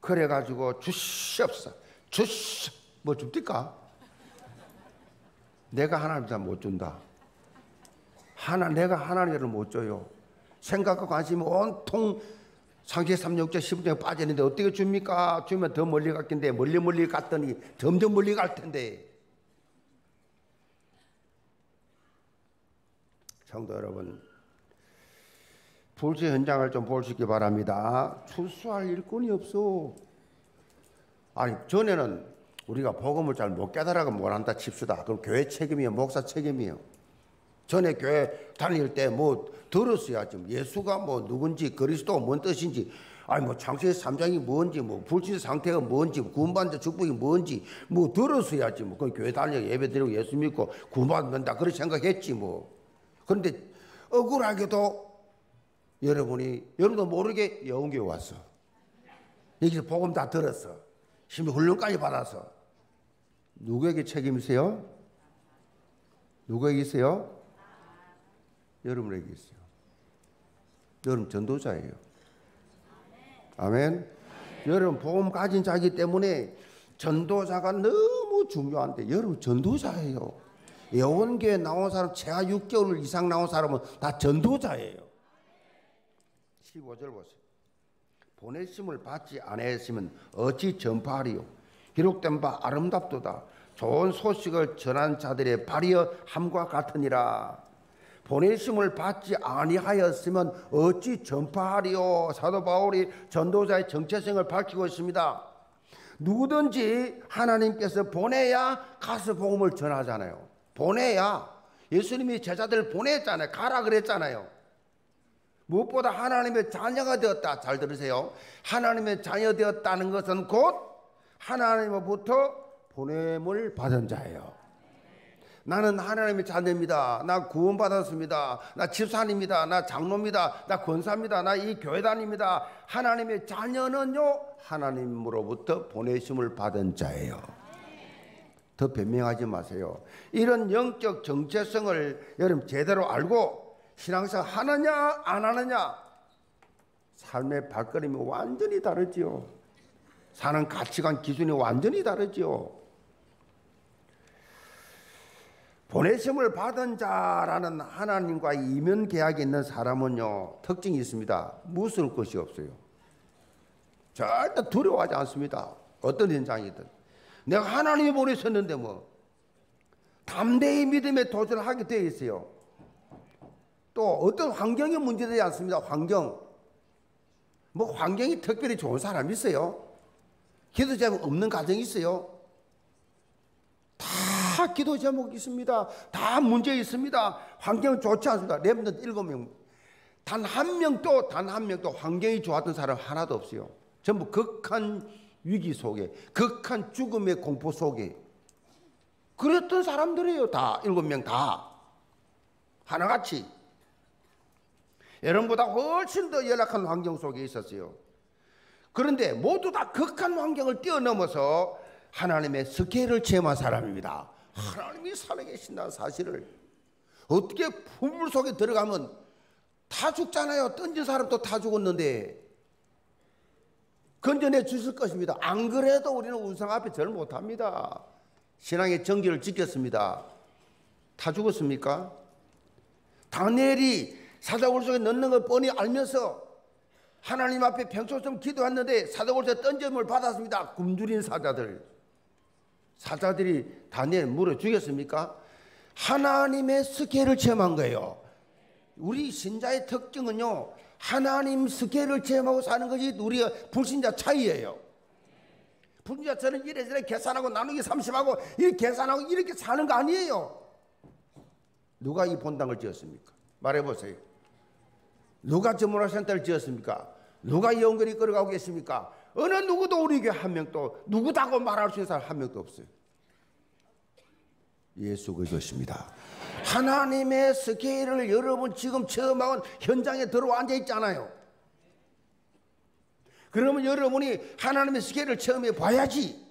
그래가지고 주시옵소. 주시 뭐 줍니까? 내가 하나님 잘못 준다. 하나 내가 하나님을 못 줘요. 생각과 관심이 온통 상세 3 6절 15절에 빠졌는데 어떻게 줍니까? 주면 더 멀리 갔긴데 멀리 멀리 갔더니 점점 멀리 갈 텐데. 성도 여러분, 불새 현장을 좀 보시기 바랍니다. 출소할 일꾼이 없어. 아니, 전에는 우리가 복음을 잘 못 깨달아가 못 한다 칩시다. 그럼 교회 책임이요, 목사 책임이요. 전에 교회 다닐 때 뭐 들었어야지. 예수가 뭐 누군지 그리스도가 뭔 뜻인지 아니 뭐 창세기 3장이 뭔지 뭐 불신 상태가 뭔지 구원받는 축복이 뭔지 뭐 들었어야지 뭐 그 교회 다녀 예배 드리고 예수 믿고 구원받는다 그렇게 생각했지 뭐 그런데 억울하게도 여러분이 여러분도 모르게 영교회 왔어 여기서 복음 다 들었어 심히 훈련까지 받아서 누구에게 책임이세요? 누구에게 있어요? 여러분에게 있어요. 여러분 전도자예요. 아멘. 여러분 복음 가진 자기 때문에 전도자가 너무 중요한데 여러분 전도자예요. 예원교회 나온 사람 최하 6개월 이상 나온 사람은 다 전도자예요. 15절 보세요. 보내심을 받지 아니했으면 어찌 전파하리요. 기록된 바 아름답도다. 좋은 소식을 전한 자들의 발이여 함과 같으니라. 보내심을 받지 아니하였으면 어찌 전파하리요? 사도 바울이 전도자의 정체성을 밝히고 있습니다. 누구든지 하나님께서 보내야 가서 복음을 전하잖아요. 보내야 예수님이 제자들 보냈잖아요. 가라 그랬잖아요. 무엇보다 하나님의 자녀가 되었다. 잘 들으세요. 하나님의 자녀 되었다는 것은 곧 하나님으로부터 보냄을 받은 자예요. 나는 하나님의 자녀입니다. 나 구원받았습니다. 나 집사입니다. 나 장로입니다. 나 권사입니다. 나 이 교회단입니다. 하나님의 자녀는요, 하나님으로부터 보내심을 받은 자예요. 더 변명하지 마세요. 이런 영적 정체성을 여러분 제대로 알고 신앙생활 하느냐, 안 하느냐, 삶의 발걸음이 완전히 다르지요. 사는 가치관 기준이 완전히 다르지요. 보내심을 받은 자라는 하나님과 이면 계약이 있는 사람은요, 특징이 있습니다. 무서울 것이 없어요. 절대 두려워하지 않습니다. 어떤 현장이든. 내가 하나님이 보내셨는데 뭐, 담대히 믿음에 도전하게 되어 있어요. 또 어떤 환경이 문제되지 않습니다. 환경. 뭐 환경이 특별히 좋은 사람이 있어요. 기도 제목 없는 가정이 있어요. 다 기도 제목이 있습니다. 다 문제 있습니다. 환경 좋지 않습니다. 랩는 일곱 명. 단 한 명도, 단 한 명도 환경이 좋았던 사람 하나도 없어요. 전부 극한 위기 속에, 극한 죽음의 공포 속에. 그랬던 사람들이에요. 다, 일곱 명 다. 하나같이. 여러분보다 훨씬 더 열악한 환경 속에 있었어요. 그런데 모두 다 극한 환경을 뛰어넘어서 하나님의 스케일을 체험한 사람입니다. 하나님이 살아계신다는 사실을 어떻게 부물 속에 들어가면 다 죽잖아요. 던진 사람도 다 죽었는데 건져내 주실 것입니다. 안 그래도 우리는 운상 앞에 절 못합니다. 신앙의 정기를 지켰습니다. 다 죽었습니까? 다니엘이 사자굴 속에 넣는 걸 뻔히 알면서 하나님 앞에 평소 좀 기도했는데 사자굴 속에 던짐을 받았습니다. 굶주린 사자들. 사자들이 다니엘 물어 죽였습니까? 하나님의 스케일을 체험한 거예요. 우리 신자의 특징은요, 하나님 스케일을 체험하고 사는 것이 우리가 불신자 차이예요. 불신자처럼 이래저래 계산하고 나누기 30하고 이렇게 계산하고 이렇게 사는 거 아니에요. 누가 이 본당을 지었습니까? 말해보세요. 누가 전문화 센터를 지었습니까? 누가 연결이 끌어가고 계십니까? 어느 누구도 우리 교회 한 명도 누구다고 말할 수 있는 사람 한 명도 없어요. 예수 그리스도십니다. 하나님의 스케일을 여러분 지금 처음 하고 현장에 들어와 앉아 있잖아요. 그러면 여러분이 하나님의 스케일을 처음에 봐야지.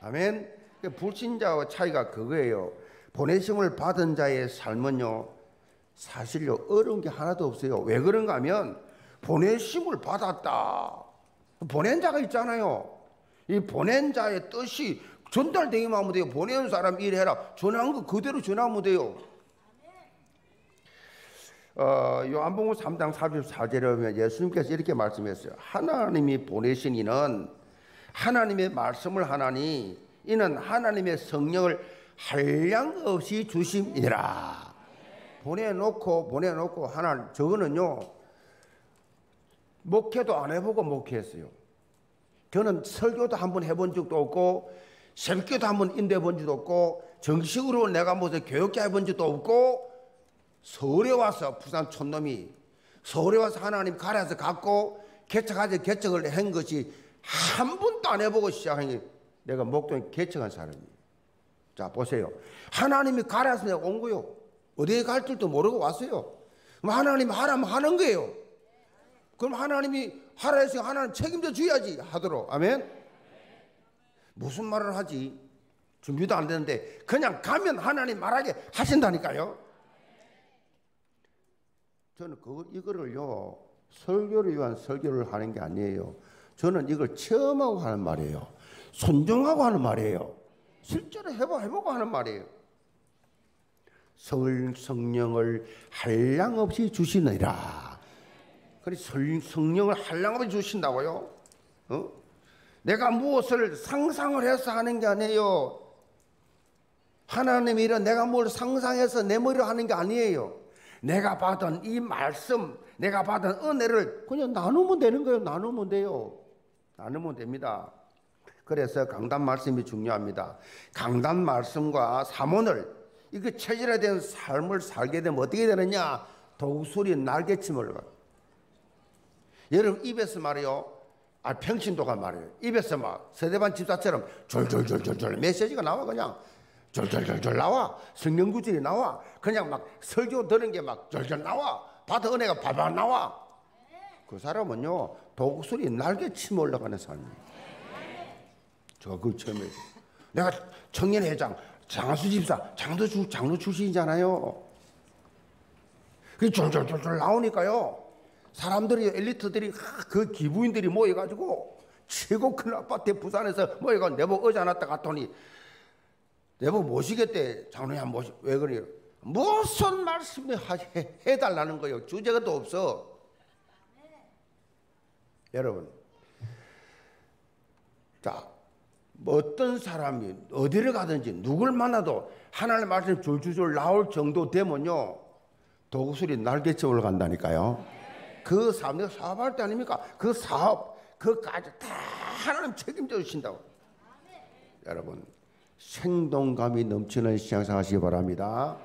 아멘. 그 불신자와 차이가 그거예요. 보내심을 받은 자의 삶은요, 사실요, 어려운 게 하나도 없어요. 왜 그런가 하면, 보내심을 받았다. 보낸 자가 있잖아요. 이 보낸 자의 뜻이 전달되기만 하면 돼요. 보내는 사람 일해라. 전한 거 그대로 전하면 돼요. 어, 요한복음 3장 44절에 보면 예수님께서 이렇게 말씀했어요. 하나님이 보내신 이는 하나님의 말씀을 하나니 이는 하나님의 성령을 한량 없이 주심이라. 보내놓고 보내놓고 하나 저거는요 목회도 안 해보고 목회했어요. 저는 설교도 한 번 해본 적도 없고 새벽교도 한 번 인도해 본 적도 없고 정식으로 내가 무슨 교육자 해본 적도 없고 서울에 와서 부산 촌놈이 서울에 와서 하나님 가려서 갖고 개척하자 개척을 한 것이 한 번도 안 해보고 시작하니 내가 목동에 개척한 사람이에요. 자 보세요. 하나님이 가라서 내가 온 거요. 어디에 갈 줄도 모르고 왔어요. 하나님 하라면 하는 거예요. 그럼 하나님이 하라 했으니 하나님 책임져 줘야지 하도록. 아멘. 무슨 말을 하지? 준비도 안 되는데 그냥 가면 하나님 말하게 하신다니까요. 저는 그 이거를요 설교를 위한 설교를 하는 게 아니에요. 저는 이걸 체험하고 하는 말이에요. 손정하고 하는 말이에요. 실제로 해봐 해보고 하는 말이에요. 성, 성령을 한량 없이 주시느니라. 그래 성령을 한량없이 주신다고요? 어? 내가 무엇을 상상을 해서 하는 게 아니에요. 하나님이 이런 내가 뭘 상상해서 내 머리로 하는 게 아니에요. 내가 받은 이 말씀, 내가 받은 은혜를 그냥 나누면 되는 거예요. 나누면 돼요. 나누면 됩니다. 그래서 강단 말씀이 중요합니다. 강단 말씀과 사문을 이거 체질화된 삶을 살게 되면 어떻게 되느냐? 독수리 날개침을 여러분 입에서 말이요. 아 평신도가 말이에요. 입에서 막 세대반 집사처럼 졸졸졸졸졸 메시지가 나와 그냥 졸졸졸졸 나와 성령 구절이 나와 그냥 막 설교 들은 게 막 졸졸 나와 받은 은혜가 발발 나와 그 사람은요 독수리 날개 침 올라가는 사람이에요. 저그 처음에 내가 청년회장 장수 집사 장도 주 장로 출신이잖아요. 그 졸졸졸졸 나오니까요. 사람들이 엘리트들이 그 기부인들이 모여가지고 최고 큰 아파트 부산에서 모여가 내보 의자 놨다 갔더니 내보 모시겠대 장로님 모시 왜 그래요? 무슨 말씀을 해, 해달라는 거예요. 주제가 또 없어. 여러분, 자뭐 어떤 사람이 어디를 가든지 누굴 만나도 하나님 말씀 줄줄줄 나올 정도 되면요 도구술이 날개쳐 올라간다니까요. 그 사업, 내가 사업할 때 아닙니까? 그 사업, 그까지 다 하나님 책임져 주신다고. 여러분, 생동감이 넘치는 신앙생 하시기 바랍니다.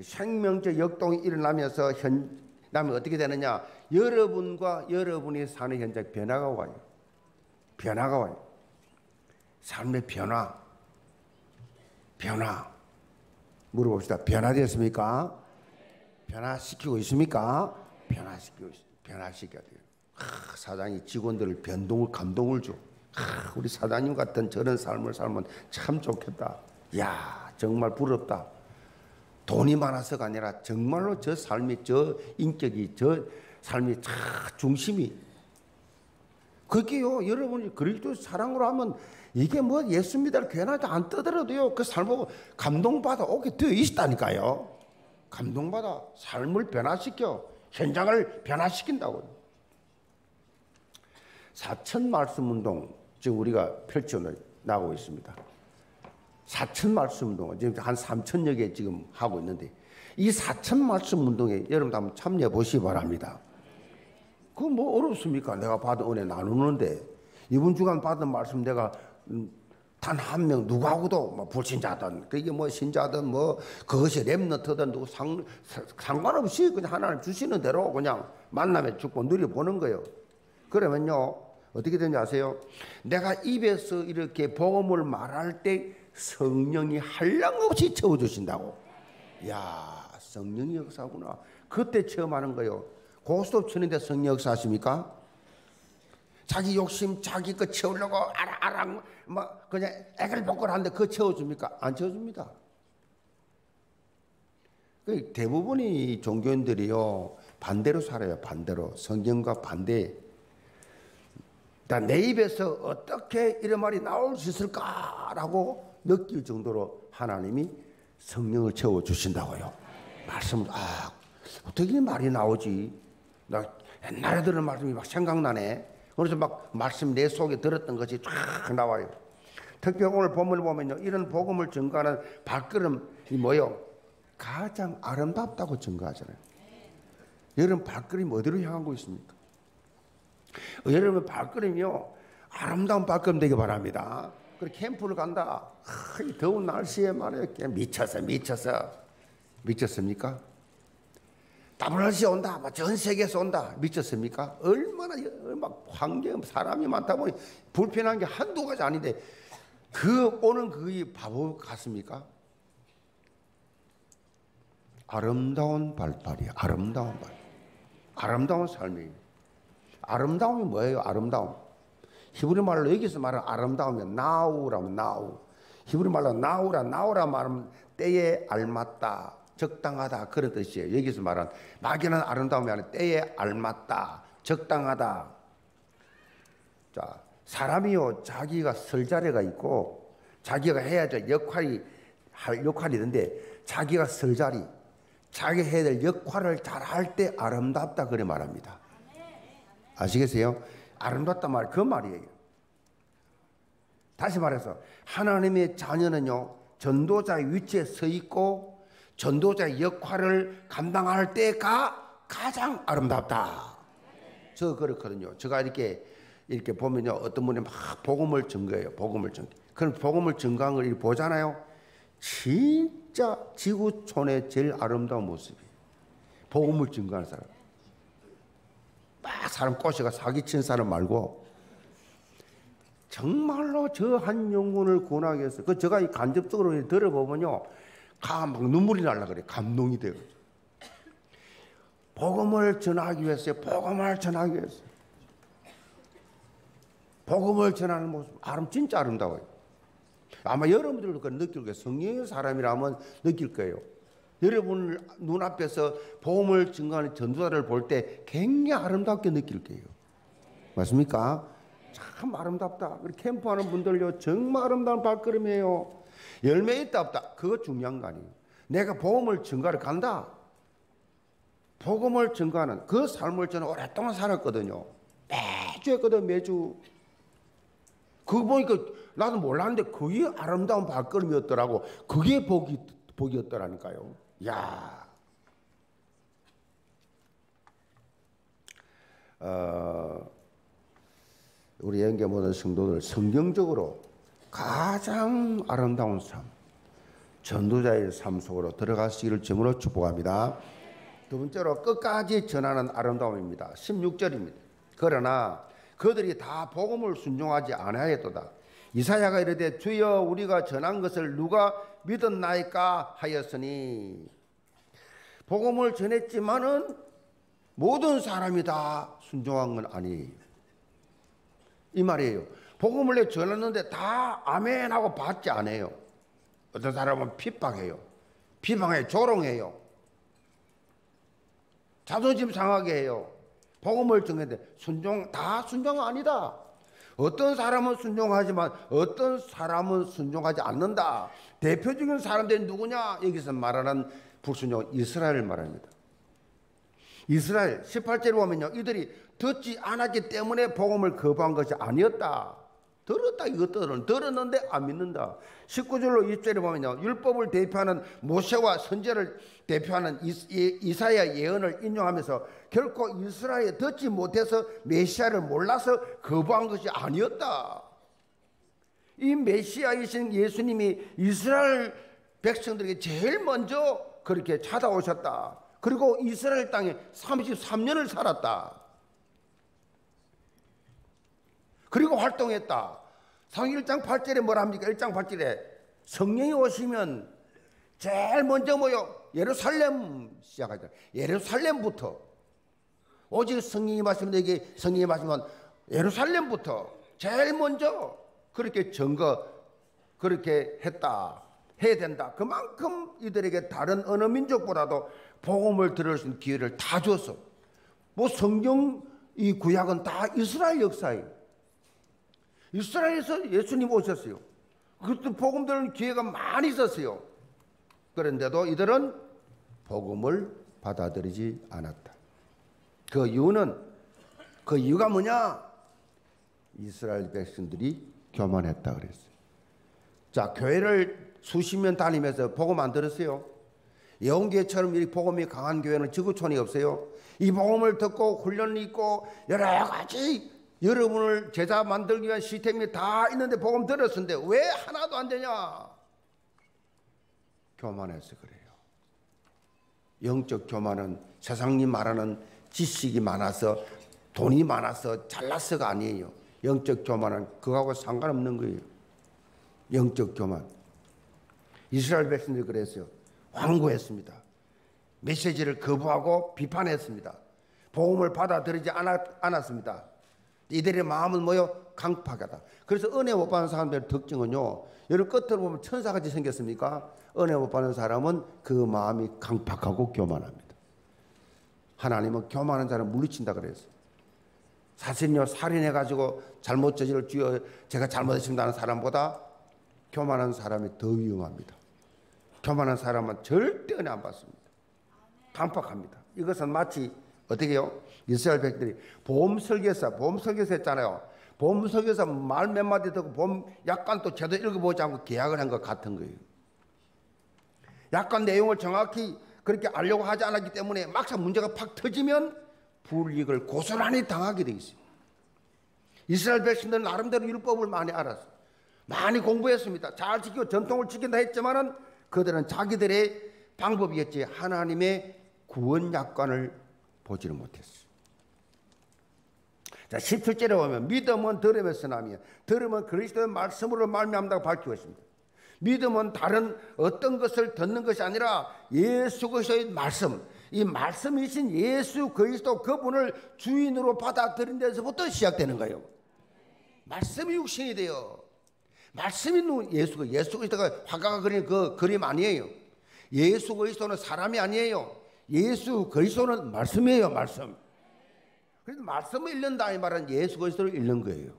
생명적 역동이 일어나면서 현, 다음에 어떻게 되느냐? 여러분과 여러분이 사는 현장 변화가 와요. 변화가 와요. 삶의 변화. 변화. 물어봅시다. 변화됐습니까? 변화시키고 있습니까? 변화시키고 있습니다. 변화시켜야 돼요. 하, 사장이 직원들을 변동을 감동을 줘. 하, 우리 사장님 같은 저런 삶을 살면 참 좋겠다. 야 정말 부럽다. 돈이 많아서가 아니라 정말로 저 삶이 저 인격이 저 삶이 참 중심이 그게요 여러분이 그리스도 사랑으로 하면 이게 뭐 예수 믿을 괜하지 안 떠들어도요 그 삶을 감동받아 오게 되어 있다니까요 감동받아 삶을 변화시켜 현장을 변화시킨다고요. 사천 말씀 운동 지금 우리가 펼쳐 나가고 있습니다. 사천 말씀 운동 지금 한 삼천여 개 지금 하고 있는데 이 사천 말씀 운동에 여러분 한번 참여해 보시기 바랍니다. 그뭐 어렵습니까? 내가 받은 은혜 나누는데 이번 주간 받은 말씀 내가 음, 단 한 명 누구하고도 뭐 불신자든 그게 뭐 신자든 뭐 그것이 렘너트든 누구 상, 상관없이 그냥 하나님 주시는 대로 그냥 만남에 죽고 누려보는 거예요. 그러면요 어떻게 되는지 아세요? 내가 입에서 이렇게 복음을 말할 때 성령이 한량없이 채워주신다고. 야 성령이 역사구나. 그때 체험하는 거예요. 고스톱 치는데 성령 역사하십니까? 자기 욕심, 자기 거 채우려고 아랑아랑 뭐 그냥 애글복글한데 그 채워줍니까? 안 채워줍니다. 그 대부분의 종교인들이요 반대로 살아요. 반대로 성경과 반대. 내 입에서 어떻게 이런 말이 나올 수 있을까라고 느낄 정도로 하나님이 성령을 채워 주신다고요. 말씀 아 어떻게 말이 나오지? 나 옛날에 들은 말씀이 막 생각나네. 그래서 막 말씀 내 속에 들었던 것이 쫙 나와요. 특히 오늘 본문을 보면요. 이런 복음을 증거하는 발걸음이 뭐요? 가장 아름답다고 증거하잖아요. 여러분 발걸음이 어디로 향하고 있습니까? 여러분 발걸음이요. 아름다운 발걸음 되기 바랍니다. 그리고 캠프를 간다. 하, 더운 날씨에 말이에요. 미쳐서 미쳐서 미쳤습니까? WRC 온다, 뭐전 세계에서 온다. 미쳤습니까? 얼마나 막 환경 사람이 많다 보니 불편한 게 한두 가지 아닌데 그 오는 그게 바보 같습니까? 아름다운 발발이 아름다운 발. 아름다운 삶이. 아름다움이 뭐예요? 아름다움. 히브리 말로 여기서 말하는 아름다움이 나우라면 나우. 히브리 말로 나우라 나우라 말하면 때에 알맞다. 적당하다 그런 뜻이에요. 여기서 말한 막연한 아름다움이 아니라 때에 알맞다. 적당하다. 자, 사람이요 자기가 설 자리가 있고 자기가 해야 될 역할이 할 역할이 있는데 자기가 설 자리 자기 해야 될 역할을 잘 할 때 아름답다 그래 말합니다. 아시겠어요? 아름답다 말 그 말이에요. 다시 말해서 하나님의 자녀는요 전도자의 위치에 서 있고 전도자의 역할을 감당할 때가 가장 아름답다. 저 그렇거든요. 제가 이렇게 이렇게 보면요 어떤 분이 막 복음을 증거해요. 복음을 증. 그럼 복음을 증거한 걸 보잖아요. 진짜 지구촌의 제일 아름다운 모습이 복음을 증거하는 사람. 막 사람 꼬시가 사기친 사람 말고 정말로 저 한 영혼을 구원하기 위해서 그 제가 간접적으로 들어보면요 막 눈물이 날라 그래 감동이 되고 복음을 전하기 위해서 복음을 전하기 위해서 복음을 전하는 모습 아름 진짜 아름다워요. 아마 여러분들도 그 느낄 거예요. 성령의 사람이라면 느낄 거예요. 여러분 눈앞에서 복음을 증거하는 전도자를 볼 때 굉장히 아름답게 느낄 거예요. 맞습니까? 참 아름답다. 캠프하는 분들요 정말 아름다운 발걸음이에요. 열매 있다 없다 그거 중요한 거 아니에요. 내가 복음을 증거를 간다. 복음을 증거하는 그 삶을 저는 오랫동안 살았거든요. 매주 했거든 매주. 그거 보니까 나도 몰랐는데 그게 아름다운 발걸음이었더라고. 그게 복이 복이었더라니까요. 야. 어, 우리 연계 모든 성도들 성경적으로 가장 아름다운 삶, 전도자의 삶 속으로 들어가시기를 점으로 축복합니다. 두 번째로 끝까지 전하는 아름다움입니다. 16절입니다. 그러나 그들이 다 복음을 순종하지 아니하였도다. 이사야가 이르되 주여 우리가 전한 것을 누가 믿었나이까 하였으니 복음을 전했지만은 모든 사람이 다 순종한 건 아니에요. 이 말이에요. 복음을 전했는데 다 아멘하고 받지 않아요. 어떤 사람은 핍박해요. 비방해 조롱해요. 자존심 상하게 해요. 복음을 전했는데 순종 다 순종 아니다. 어떤 사람은 순종하지만 어떤 사람은 순종하지 않는다. 대표적인 사람들이 누구냐? 여기서 말하는 불순종 이스라엘을 말합니다. 이스라엘 18절에 보면요. 이들이 듣지 않았기 때문에 복음을 거부한 것이 아니었다. 들었다 이것들은 들었는데 안 믿는다. 19절로 20절에 보면요. 율법을 대표하는 모세와 선제를 대표하는 이사야 예언을 인용하면서 결코 이스라엘에 듣지 못해서 메시아를 몰라서 거부한 것이 아니었다. 이 메시아이신 예수님이 이스라엘 백성들에게 제일 먼저 그렇게 찾아오셨다. 그리고 이스라엘 땅에 33년을 살았다. 그리고 활동했다. 상 1장 8절에 뭐라 합니까? 1장 8절에 성령이 오시면 제일 먼저 모여 예루살렘 시작하죠. 예루살렘부터 오직 성령이 말씀 내게 성령이 말씀은 예루살렘부터 제일 먼저 그렇게 증거 그렇게 했다. 해야 된다. 그만큼 이들에게 다른 어느 민족보다도 복음을 들을 수 있는 기회를 다 줬어. 뭐 성경 이 구약은 다 이스라엘 역사예요. 이스라엘에서 예수님 오셨어요. 그때 복음 들은 기회가 많이 있었어요. 그런데도 이들은 복음을 받아들이지 않았다. 그 이유는 그 이유가 뭐냐? 이스라엘 백성들이 교만했다 그랬어요. 자, 교회를 수십 년 다니면서 복음 안 들었어요? 영계처럼 이 복음이 강한 교회는 지구촌이 없어요. 이 복음을 듣고 훈련이 있고 여러 가지 여러분을 제자 만들기 위한 시스템이 다 있는데 복음 들었는데 왜 하나도 안 되냐? 교만해서 그래요. 영적 교만은 세상이 말하는 지식이 많아서 돈이 많아서 잘났어가 아니에요. 영적 교만은 그거하고 상관없는 거예요. 영적 교만. 이스라엘 백성들이 그랬어요. 황고했습니다. 메시지를 거부하고 비판했습니다. 복음을 받아들이지 않았습니다. 이들의 마음은 뭐요? 강팍하다. 그래서 은혜 못 받는 사람들의 특징은요. 여러분 끝으로 보면 천사같이 생겼습니까? 은혜 못 받는 사람은 그 마음이 강팍하고 교만합니다. 하나님은 교만한 자를 물리친다 그랬어요. 사실요 살인해 가지고 잘못 저지를 주여 제가 잘못했습니다 하는 사람보다 교만한 사람이 더 위험합니다. 교만한 사람은 절대 은혜 안 받습니다. 강팍합니다. 이것은 마치 어떻게요? 이스라엘 백들이 보험 설교사, 보험 설교사 했잖아요. 보험 설교사 말 몇 마디 듣고 보험 약간 또 제대로 읽어보지 않고 계약을 한 것 같은 거예요. 약간 내용을 정확히 그렇게 알려고 하지 않았기 때문에 막상 문제가 팍 터지면 불이익을 고스란히 당하게 돼 있어요. 이스라엘 백성들은 나름대로 율법을 많이 알았어. 많이 공부했습니다. 잘 지키고 전통을 지킨다 했지만은 그들은 자기들의 방법이었지 하나님의 구원 약관을 보지를 못했어. 자, 17절에 보면 믿음은 들음에서 나며 들음은 그리스도의 말씀으로 말미암다고 밝히고 있습니다. 믿음은 다른 어떤 것을 듣는 것이 아니라 예수 그리스도의 말씀, 이 말씀이신 예수 그리스도 그분을 주인으로 받아들인 데서부터 시작되는 거예요. 말씀이 육신이 되어 말씀이 예수 예수 그리스도가 화가가 그린 그 그림 아니에요. 예수 그리스도는 사람이 아니에요. 예수 그리스도는 말씀이에요, 말씀. 그래서 말씀을 읽는다 이 말은 예수 그리스도를 읽는 거예요.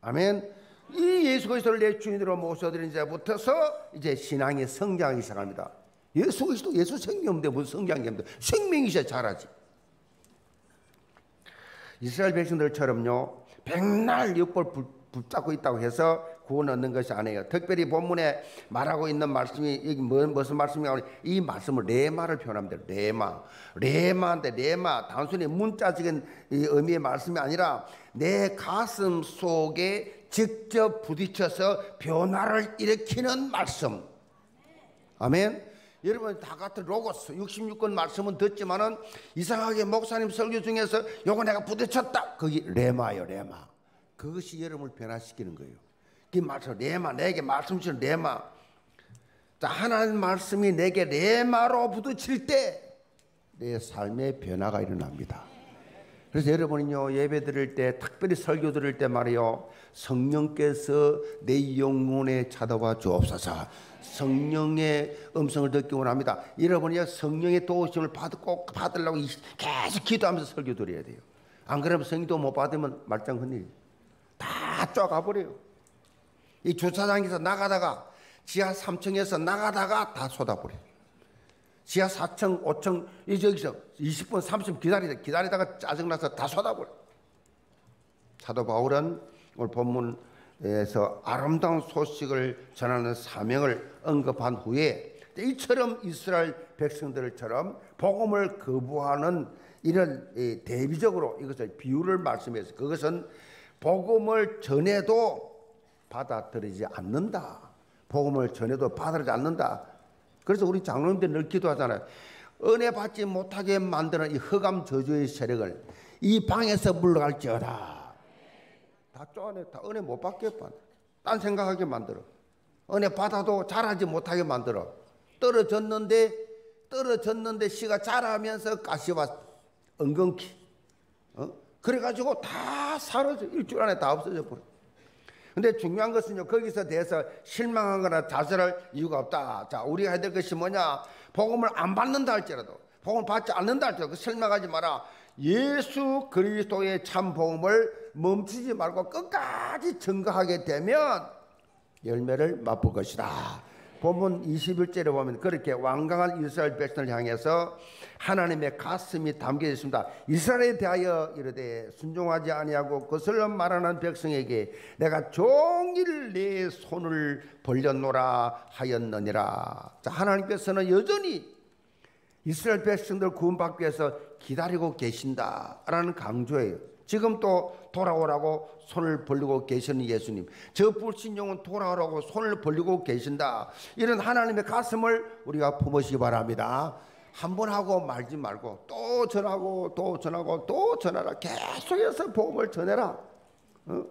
아멘. 이 예수 그리스도를 내 주인으로 모셔드린 자부터서 이제 신앙이 성장하기 시작합니다. 예수 그리스도 예수 생명인데 무슨 성장인데 생명이셔 잘하지. 이스라엘 백성들처럼요 백날 육벌 붙잡고 있다고 해서 구원 얻는 것이 아니에요. 특별히 본문에 말하고 있는 말씀이 여기 뭐, 무슨 말씀이냐면 이 말씀을 레마를 표현합니다. 레마. 레마인데 레마 단순히 문자적인 의미의 말씀이 아니라 내 가슴 속에 직접 부딪혀서 변화를 일으키는 말씀. 아멘. 여러분 다 같은 로고스 66권 말씀은 듣지만은 이상하게 목사님 설교 중에서 요거 내가 부딪혔다. 그게 레마요, 레마. 그것이 여러분을 변화시키는 거예요. 그 말씀 레마 내게 말씀 주신 레마. 자 하나님 말씀이 내게 레마로 부딪힐 때 내 삶의 변화가 일어납니다. 그래서 여러분은요 예배 드릴 때 특별히 설교 드릴 때 말이요 성령께서 내 영혼에 찾아와 주옵소서 성령의 음성을 듣기 원합니다. 여러분이 성령의 도우심을 받고 받으려고 계속 기도하면서 설교 드려야 돼요. 안 그러면 성도 못 받으면 말짱 흔들려. 다 쪼가버려요. 이 주차장에서 나가다가 지하 3층에서 나가다가 다 쏟아버려요. 지하 4층, 5층, 이 저기서 20분, 30분 기다리다, 기다리다가 짜증나서 다 쏟아버려. 사도 바울은 오늘 본문에서 아름다운 소식을 전하는 사명을 언급한 후에 이처럼 이스라엘 백성들처럼 복음을 거부하는 이런 대비적으로 이것을 비유를 말씀해서 그것은 복음을 전해도 받아들이지 않는다. 복음을 전해도 받아들이지 않는다. 그래서 우리 장로님들 늘 기도하잖아요. 은혜 받지 못하게 만드는 이 흑암 저주의 세력을 이 방에서 물러갈지어다. 다 쪼아내, 다 은혜 못 만들어. 딴 생각하게 만들어. 은혜 받아도 잘하지 못하게 만들어. 떨어졌는데, 떨어졌는데 씨가 자라면서 가시와 엉겅퀴. 어? 그래가지고 다 사라져. 일주일 안에 다 없어져 버려. 근데 중요한 것은요, 거기서 대해서 실망하거나 좌절할 이유가 없다. 자, 우리가 해야 될 것이 뭐냐? 복음을 안 받는다 할지라도, 복음을 받지 않는다 할지라도, 그 실망하지 마라. 예수 그리스도의 참 복음을 멈추지 말고 끝까지 증거하게 되면 열매를 맛볼 것이다. 본문 21절에 보면 그렇게 완강한 이스라엘 백성을 향해서 하나님의 가슴이 담겨 있습니다. 이스라엘에 대하여 이르되 순종하지 아니하고 그것을 말하는 백성에게 내가 종일 내 손을 벌렸노라 하였느니라. 자, 하나님께서는 여전히 이스라엘 백성들 구원받기 위해서 기다리고 계신다라는 강조예요. 지금 또 돌아오라고 손을 벌리고 계시는 예수님. 저 불신용은 돌아오라고 손을 벌리고 계신다. 이런 하나님의 가슴을 우리가 품으시기 바랍니다. 한 번 하고 말지 말고 또 전하고 또 전하고 또 전하라. 계속해서 복음을 전해라. 어?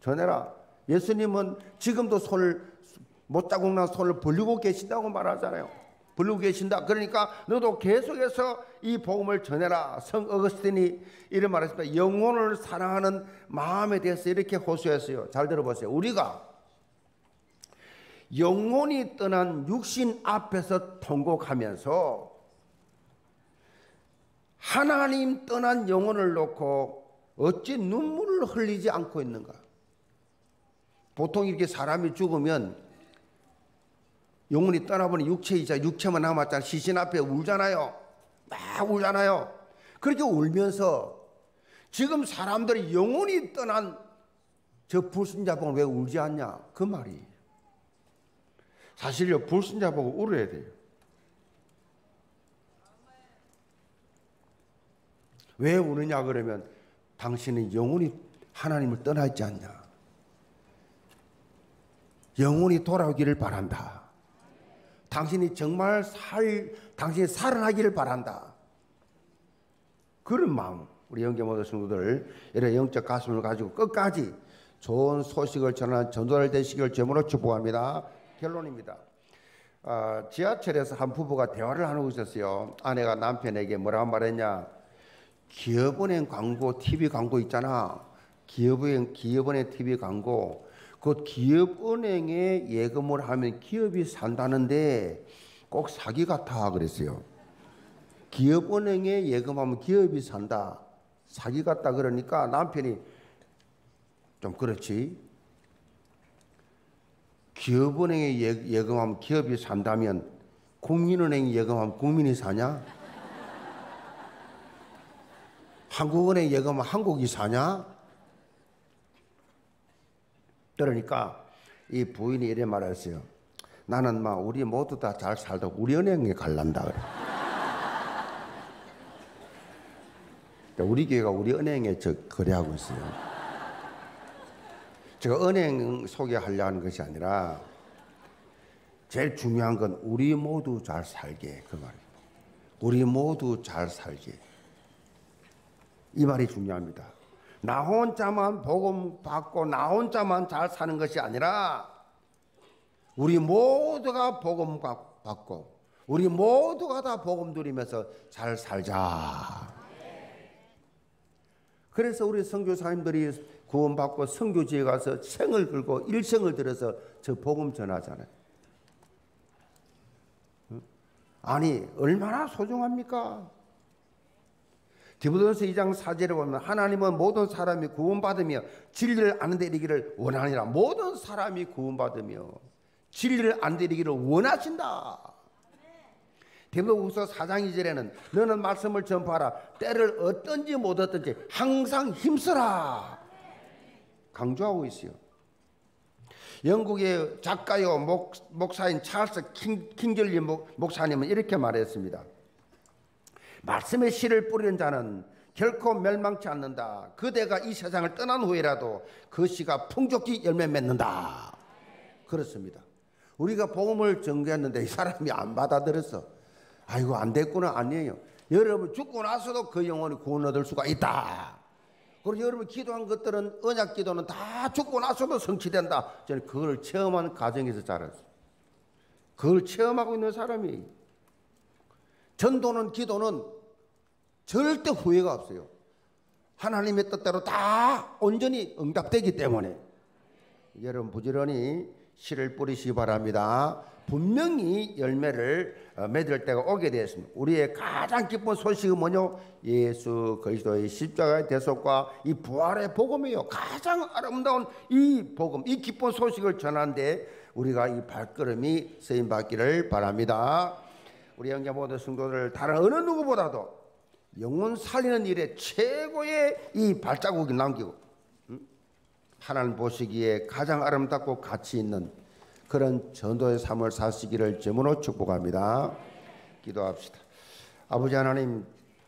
전해라. 예수님은 지금도 손을 못 자국난 손을 벌리고 계신다고 말하잖아요. 벌리고 계신다. 그러니까 너도 계속해서 이 복음을 전해라. 성 어거스틴이 이런 말했습니다. 영혼을 사랑하는 마음에 대해서 이렇게 호소했어요. 잘 들어보세요. 우리가 영혼이 떠난 육신 앞에서 통곡하면서 하나님 떠난 영혼을 놓고 어찌 눈물을 흘리지 않고 있는가? 보통 이렇게 사람이 죽으면 영혼이 떠나버린 육체이자 육체만 남았잖아. 시신 앞에 울잖아요. 막 울잖아요. 그렇게 울면서 지금 사람들이 영혼이 떠난 저 불순자 보고 왜 울지 않냐? 그 말이. 사실요, 불순자 보고 울어야 돼요. 왜 우느냐 그러면 당신은 영혼이 하나님을 떠나 있지 않냐. 영혼이 돌아오기를 바란다. 당신이 정말 살, 당신이 살아나기를 바란다. 그런 마음, 우리 영계 모든 성도들, 이런 영적 가슴을 가지고 끝까지 좋은 소식을 전하는 전도를 되시길 제으로 축복합니다. 결론입니다. 어, 지하철에서 한 부부가 대화를 하고 있었어요. 아내가 남편에게 뭐라 말했냐? 기업은행 광고, TV 광고 있잖아. 기업은행, 기업은행 TV 광고. 그 기업은행에 예금을 하면 기업이 산다는데 꼭 사기 같아 그랬어요. 기업은행에 예금하면 기업이 산다. 사기 같다 그러니까 남편이 좀 그렇지. 기업은행에 예, 예금하면 기업이 산다면 국민은행에 예금하면 국민이 사냐? 한국은행 예금하면 한국이 사냐? 그러니까 이 부인이 이래 말했어요. 나는 막 우리 모두 다 잘 살다 우리 은행에 갈란다 그래. 우리 교회가 우리 은행에 저 거래하고 있어요. 제가 은행 소개하려 하는 것이 아니라 제일 중요한 건 우리 모두 잘 살게 그 말이에요. 우리 모두 잘 살게. 이 말이 중요합니다. 나 혼자만 복음 받고 나 혼자만 잘 사는 것이 아니라 우리 모두가 복음 받고 우리 모두가 다 복음 누리면서 잘 살자. 그래서 우리 선교사님들이 구원받고 선교지에 가서 생을 들고 일생을 들어서 저 복음 전하잖아요. 아니 얼마나 소중합니까? 디모데서 2장 4절에 보면 하나님은 모든 사람이 구원받으며 진리를 아는 데 이르기를 원하니라 모든 사람이 구원받으며 진리를 아는 데 이르기를 원하신다. 디모데후서 4장 2절에는 너는 말씀을 전파하라 때를 어떤지 못 어떤지 항상 힘쓰라. 강조하고 있어요. 영국의 작가요 목, 목사인 찰스 킹, 킹절리 목, 목사님은 이렇게 말했습니다. 말씀의 씨를 뿌리는 자는 결코 멸망치 않는다. 그대가 이 세상을 떠난 후에라도 그 씨가 풍족히 열매 맺는다. 그렇습니다. 우리가 복음을 전개했는데 이 사람이 안 받아들였어. 아이고 안 됐구나 아니에요. 여러분 죽고 나서도 그 영혼이 구원 얻을 수가 있다. 그리고 여러분 기도한 것들은 언약 기도는 다 죽고 나서도 성취된다. 저는 그걸 체험한 가정에서 자랐어요. 그걸 체험하고 있는 사람이 전도는 기도는 절대 후회가 없어요. 하나님의 뜻대로 다 온전히 응답되기 때문에 여러분 부지런히 씨를 뿌리시기 바랍니다. 분명히 열매를 어, 맺을 때가 오게 되었습니다. 우리의 가장 기쁜 소식은 뭐냐? 예수 그리스도의 십자가의 대속과 이 부활의 복음이요. 가장 아름다운 이 복음, 이 기쁜 소식을 전하는데 우리가 이 발걸음이 쓰임 받기를 바랍니다. 우리 영계 모든 성도들 다른 어느 누구보다도 영혼 살리는 일에 최고의 이 발자국이 남기고 하나님 보시기에 가장 아름답고 가치 있는 그런 전도의 삶을 사시기를 점으로 축복합니다. 기도합시다. 아버지 하나님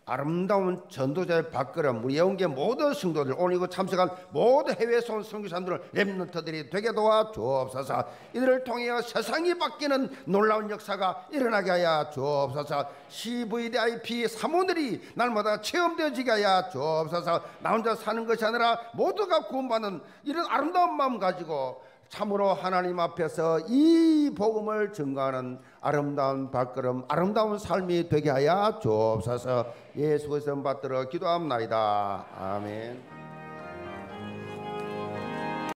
아름다운 전도자의 밥그릇 우리 영계 모든 성도들 오늘 이거 참석한 모든 해외에서 온 선교사님들 랩런트들이 되게 도와 주옵소서. 이들을 통해 세상이 바뀌는 놀라운 역사가 일어나게 하여 주옵소서. CVDIP 사모들이 날마다 체험되어지게 하여 주옵소서. 나 혼자 사는 것이 아니라 모두가 구원받는 이런 아름다운 마음 가지고 참으로 하나님 앞에서 이 복음을 증거하는 아름다운 발걸음, 아름다운 삶이 되게 하여 주옵소서. 예수 그리스도 받들어 기도합나이다. 아멘.